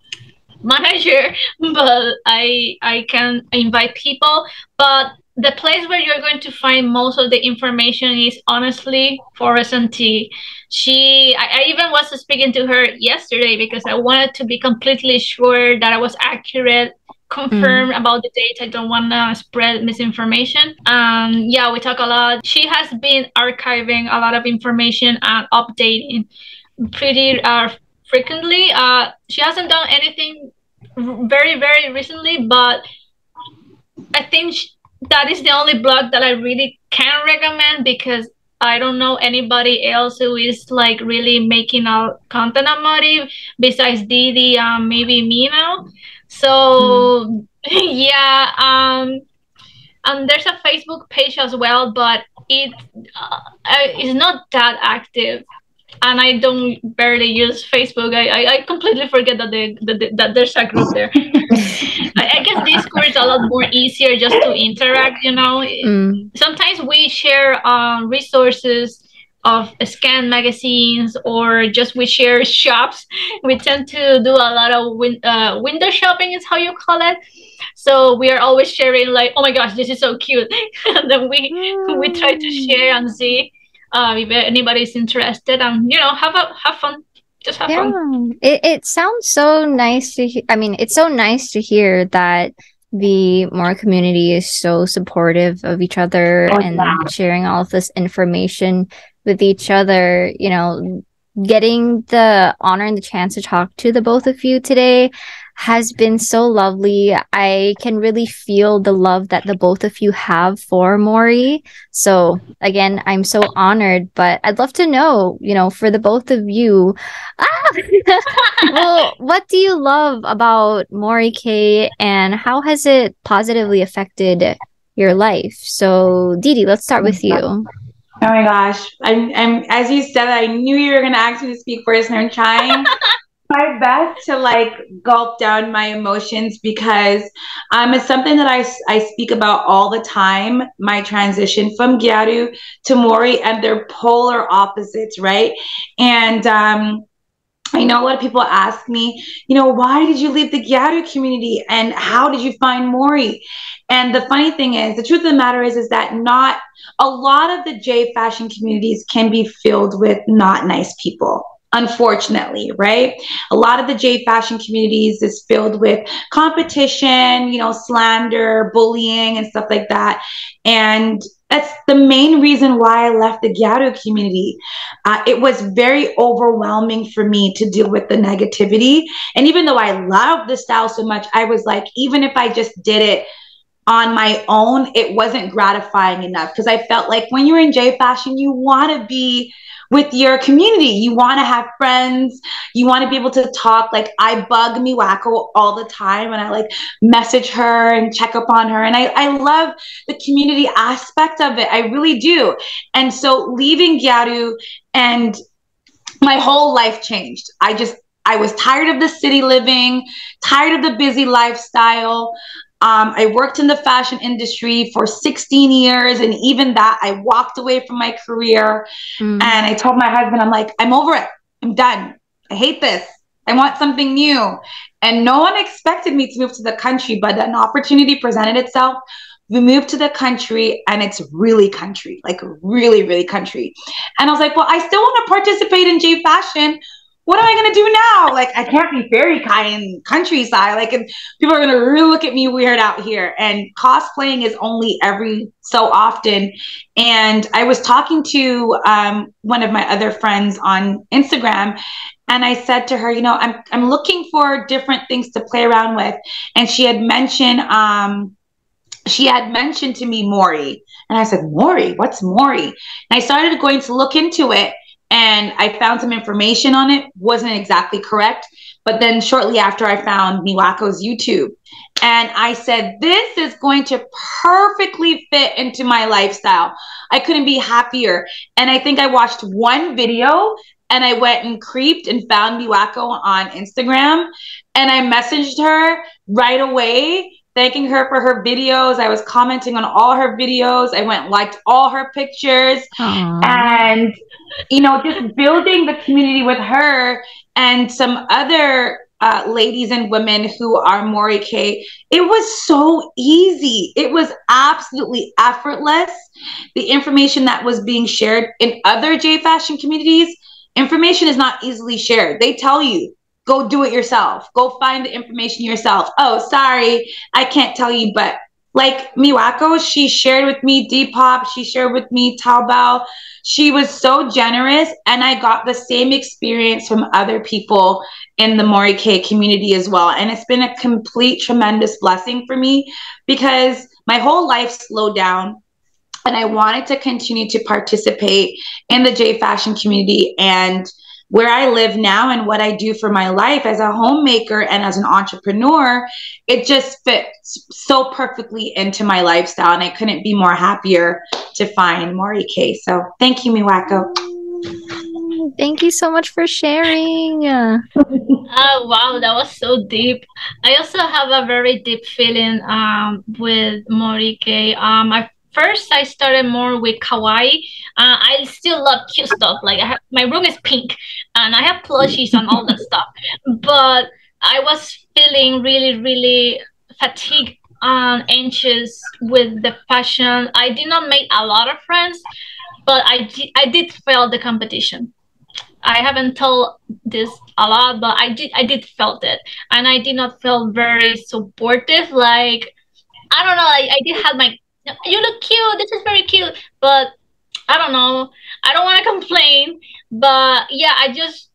manager, but I I can invite people. But the place where you're going to find most of the information is honestly Forest and T. She, I, I, even was speaking to her yesterday because I wanted to be completely sure that I was accurate, confirm mm. about the date. I don't want to spread misinformation. Um, yeah, we talk a lot. She has been archiving a lot of information and updating pretty uh, frequently. Uh, she hasn't done anything very, very recently, but I think. She, that is the only blog that I really can recommend because I don't know anybody else who is like really making a content about it besides Didi, um, maybe me now. So mm. yeah, um, and there's a Facebook page as well, but it uh, is not that active and I don't barely use Facebook. I, I, I completely forget that, they, that, that there's a group there. I, guess Discord is a lot more easier just to interact, you know. Mm. Sometimes we share um, resources of scan magazines or just we share shops. We tend to do a lot of win- uh, window shopping is how you call it. So we are always sharing like, oh my gosh, this is so cute. and then we mm. we try to share and see uh, if anybody's interested and you know have a have fun. Just have yeah. fun. It it sounds so nice to hear. I mean, it's so nice to hear that the Mori community is so supportive of each other oh, and sharing all of this information with each other. You know, getting the honor and the chance to talk to the both of you today has been so lovely. I can really feel the love that the both of you have for Mori. So again, I'm so honored, but I'd love to know, you know, for the both of you, ah! well, what do you love about Mori Kei and how has it positively affected your life? So Didi, let's start with you. Oh my gosh. I'm, I'm as you said, I knew you were gonna ask me to speak first and I'm trying my best to like gulp down my emotions because um, it's something that I, I speak about all the time my transition from Gyaru to Mori and they're polar opposites, right? And um, I know a lot of people ask me, you know, why did you leave the Gyaru community and how did you find Mori? And the funny thing is, the truth of the matter is, is that not a lot of the J fashion communities can be filled with not nice people unfortunately, right? A lot of the J fashion communities is filled with competition, you know, slander, bullying, and stuff like that. And that's the main reason why I left the Gyaru community. Uh, it was very overwhelming for me to deal with the negativity. And even though I loved the style so much, I was like, even if I just did it on my own, it wasn't gratifying enough because I felt like when you're in J fashion, you want to be with your community. You want to have friends. You want to be able to talk. Like I bug Miwako all the time and I like message her and check up on her. And I, I love the community aspect of it. I really do. And so leaving Gyaru and my whole life changed. I just I was tired of the city living, tired of the busy lifestyle. Um, I worked in the fashion industry for 16 years, and even that, I walked away from my career. Mm. And I told my husband, I'm like, I'm over it. I'm done. I hate this. I want something new. And no one expected me to move to the country, but an opportunity presented itself. We moved to the country and it's really country, like really, really country. And I was like, well, I still want to participate in J fashion, what am I gonna do now? Like I can't be fairy kind countryside. Like and people are gonna really look at me weird out here. And cosplaying is only every so often. And I was talking to um, one of my other friends on Instagram, and I said to her, you know, I'm I'm looking for different things to play around with. And she had mentioned um, she had mentioned to me Mori. And I said, Mori, what's Mori? And I started going to look into it and I found some information on it. wasn't exactly correct, but then shortly after, I found Miwako's YouTube, and I said, "This is going to perfectly fit into my lifestyle." I couldn't be happier, and I think I watched one video. And I went and creeped and found Miwako on Instagram. And I messaged her right away thanking her for her videos. I was commenting on all her videos. I went liked all her pictures Aww. and you know just building the community with her and some other uh, ladies and women who are Mori Kei. It was so easy. It was absolutely effortless. The information that was being shared in other J fashion communities, information is not easily shared. They tell you go do it yourself. Go find the information yourself. Oh, sorry, I can't tell you, but like Miwako, she shared with me Depop, she shared with me Taobao. She was so generous, and I got the same experience from other people in the Mori Kei community as well. And it's been a complete tremendous blessing for me because my whole life slowed down and I wanted to continue to participate in the J fashion community and where I live now and what I do for my life as a homemaker and as an entrepreneur, it just fits so perfectly into my lifestyle. And I couldn't be more happier to find Mori Kei. So thank you, Miwako. Thank you so much for sharing. oh wow, that was so deep. I also have a very deep feeling um, with Mori Kei. Um, I first I started more with kawaii. Uh, I still love cute stuff. Like I have, my room is pink, and I have plushies and all that stuff. But I was feeling really, really fatigued and anxious with the fashion. I did not make a lot of friends, but I did, I did feel the competition. I haven't told this a lot, but I did I did felt it, and I did not feel very supportive. Like I don't know, I, I did have my you look cute. This is very cute, but I don't know. I don't want to complain, but yeah, I just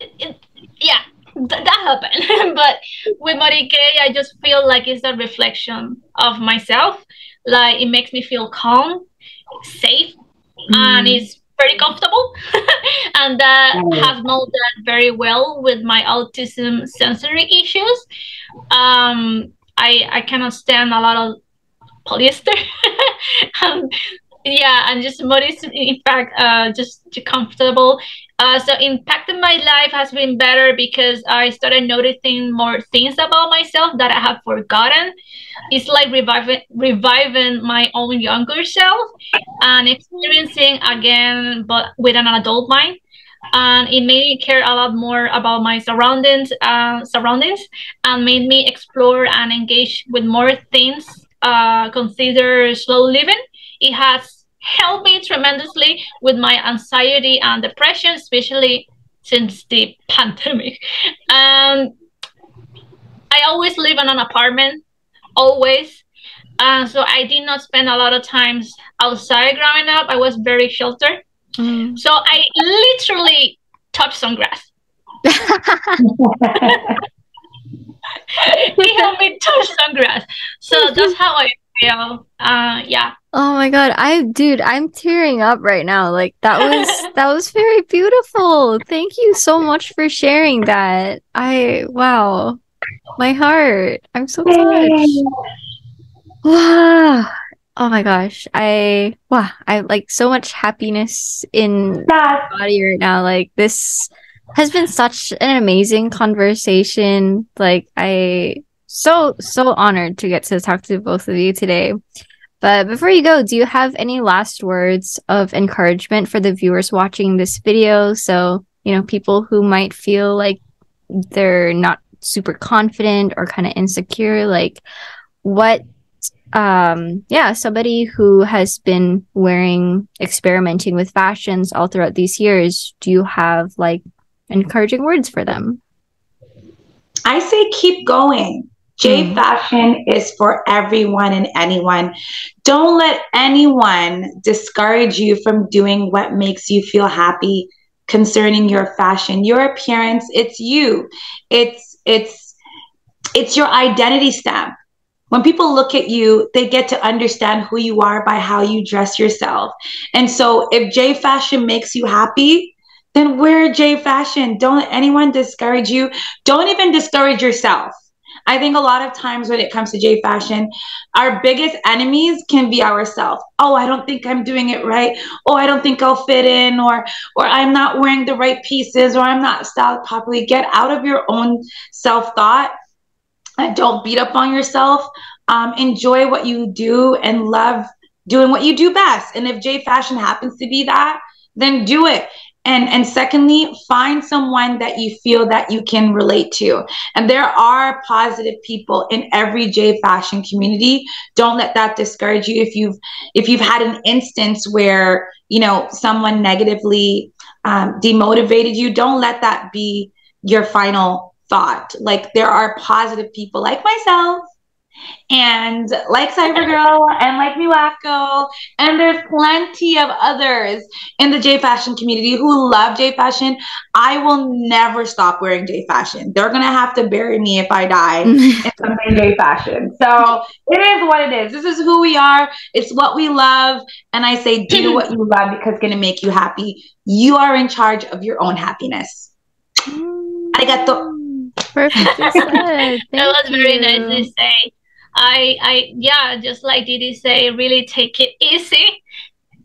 it, yeah th- that happened. but with Kei, I just feel like it's a reflection of myself. Like it makes me feel calm, safe, mm. and it's very comfortable. and that oh. has molded very well with my autism sensory issues. Um, I I cannot stand a lot of polyester. um, yeah, and just more in fact uh, just too comfortable. Uh, so impacting my life has been better because I started noticing more things about myself that I have forgotten. It's like reviving reviving my own younger self and experiencing again, but with an adult mind. And it made me care a lot more about my surroundings, uh, surroundings, and made me explore and engage with more things uh, consider slow living. It has helped me tremendously with my anxiety and depression, especially since the pandemic. And I always live in an apartment, always. Uh, so I did not spend a lot of times outside growing up. I was very sheltered. Mm. So I literally touched some grass. he helped me touch some grass. So that's how I feel. Uh, yeah. Oh my god, I dude, I'm tearing up right now. Like that was that was very beautiful. Thank you so much for sharing that. I wow. My heart. I'm so touched. Wow. Oh my gosh. I wow, I like so much happiness in my body right now. Like this has been such an amazing conversation. Like I so so honored to get to talk to both of you today. But before you go, do you have any last words of encouragement for the viewers watching this video? So, you know, people who might feel like they're not super confident or kind of insecure, like what um yeah somebody who has been wearing experimenting with fashions all throughout these years do you have like encouraging words for them? I say keep going. J mm. Fashion is for everyone and anyone. Don't let anyone discourage you from doing what makes you feel happy concerning your fashion. Your appearance, it's you. It's it's it's your identity stamp. When people look at you, they get to understand who you are by how you dress yourself. And so if J Fashion makes you happy, then wear J fashion. Don't let anyone discourage you. Don't even discourage yourself. I think a lot of times when it comes to J fashion, our biggest enemies can be ourselves. Oh, I don't think I'm doing it right. Oh, I don't think I'll fit in, or or I'm not wearing the right pieces, or I'm not styled properly. Get out of your own self thought. And don't beat up on yourself. Um, enjoy what you do and love doing what you do best. And if J fashion happens to be that, then do it and and secondly find someone that you feel that you can relate to. And there are positive people in every j fashion community. Don't let that discourage you. If you've if you've had an instance where you know someone negatively um, demotivated you don't let that be your final thought. Like there are positive people like myself and like Cybergirl and like Miwako, and there's plenty of others in the J Fashion community who love J Fashion. I will never stop wearing J Fashion. They're gonna have to bury me if I die in something J Fashion. So it is what it is. This is who we are. It's what we love, and I say do what you love because it's gonna make you happy. You are in charge of your own happiness. Arigato. Perfect. that was very nice to say. I, I, yeah, just like Didi say, really take it easy.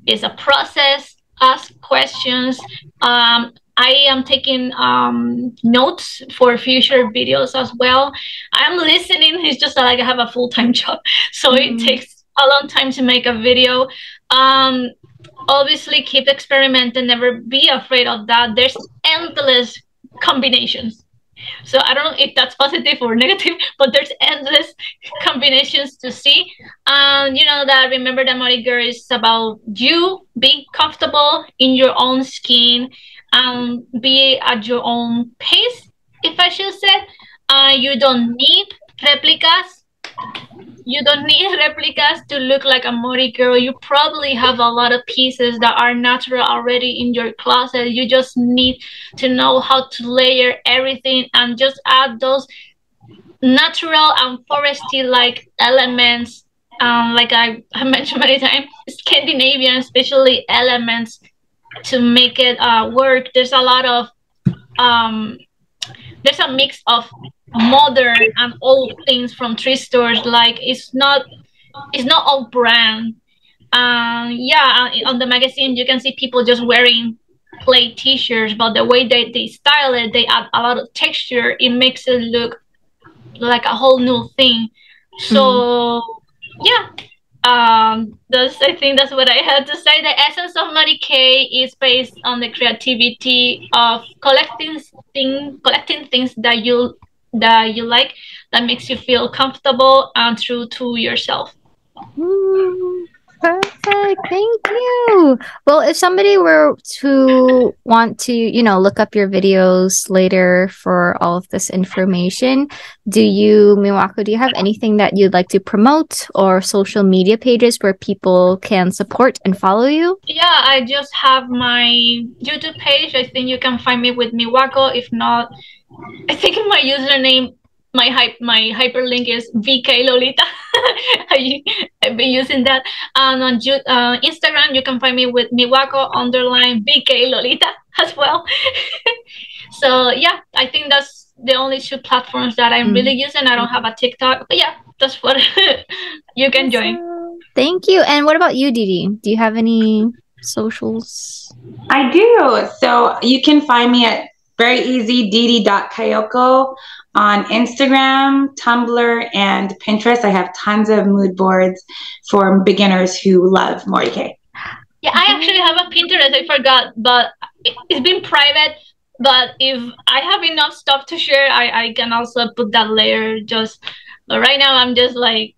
It's a process. Ask questions. Um, I am taking um, notes for future videos as well. I'm listening. It's just like I have a full time job, so mm-hmm. it takes a long time to make a video. Um, obviously, keep experimenting. Never be afraid of that. There's endless combinations. So I don't know if that's positive or negative, but there's endless combinations to see. And you know that remember that Girl is about you being comfortable in your own skin and be at your own pace, if I should say. Uh, you don't need replicas you don't need replicas to look like a Mori girl. You probably have a lot of pieces that are natural already in your closet. You just need to know how to layer everything and just add those natural and foresty like elements. Um, like I, I mentioned many times, Scandinavian, especially elements to make it uh, work. There's a lot of um, there's a mix of modern and old things from thrift stores. Like it's not it's not all brand. Um, yeah, on the magazine you can see people just wearing play t-shirts, but the way they, they style it, they add a lot of texture. It makes it look like a whole new thing. So mm-hmm. yeah, um, that's I think that's what I had to say. The essence of Mori Kei is based on the creativity of collecting thing, collecting things that you that you like that makes you feel comfortable and true to yourself. perfect. Thank you. Well, if somebody were to want to, you know, look up your videos later for all of this information, do you, Miwako, do you have anything that you'd like to promote or social media pages where people can support and follow you? Yeah, I just have my YouTube page. I think you can find me with Miwako. If not, I think my username, my hype, my hyperlink is VK Lolita. I, have been using that. And on uh, Instagram, you can find me with Miwako underline VK Lolita as well. so yeah, I think that's the only two platforms that I'm mm. really using. I don't have a TikTok, but yeah, that's what you can join. Thank you. And what about you, Didi? Do you have any socials? I do. So you can find me at very easy, Didi.Kyoko on Instagram, Tumblr, and Pinterest. I have tons of mood boards for beginners who love Mori Kei. Yeah, I actually have a Pinterest. I forgot, but it's been private. But if I have enough stuff to share, I, I can also put that layer. Just but right now, I'm just like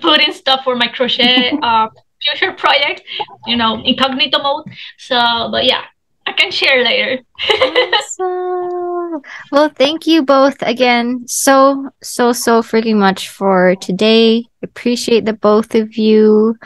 putting stuff for my crochet uh, future project, you know, incognito mode. So, but yeah, I can share later. awesome. Well, thank you both again so, so, so freaking much for today. Appreciate the both of you.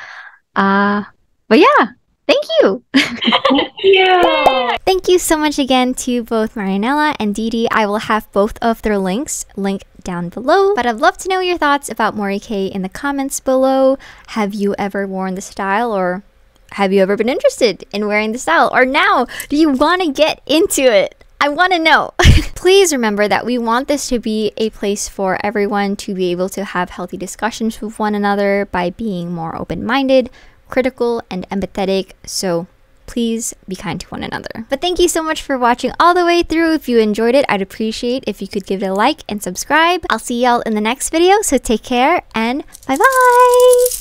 Uh, but yeah, thank you. thank you. Thank you so much again to both Marianella and Didi. I will have both of their links linked down below. But I'd love to know your thoughts about Mori Kei in the comments below. Have you ever worn the style or have you ever been interested in wearing the style? Or now, do you want to get into it? I want to know. Please remember that we want this to be a place for everyone to be able to have healthy discussions with one another by being more open minded, critical, and empathetic. So please be kind to one another. But thank you so much for watching all the way through. If you enjoyed it, I'd appreciate if you could give it a like and subscribe. I'll see y'all in the next video, so take care and bye bye!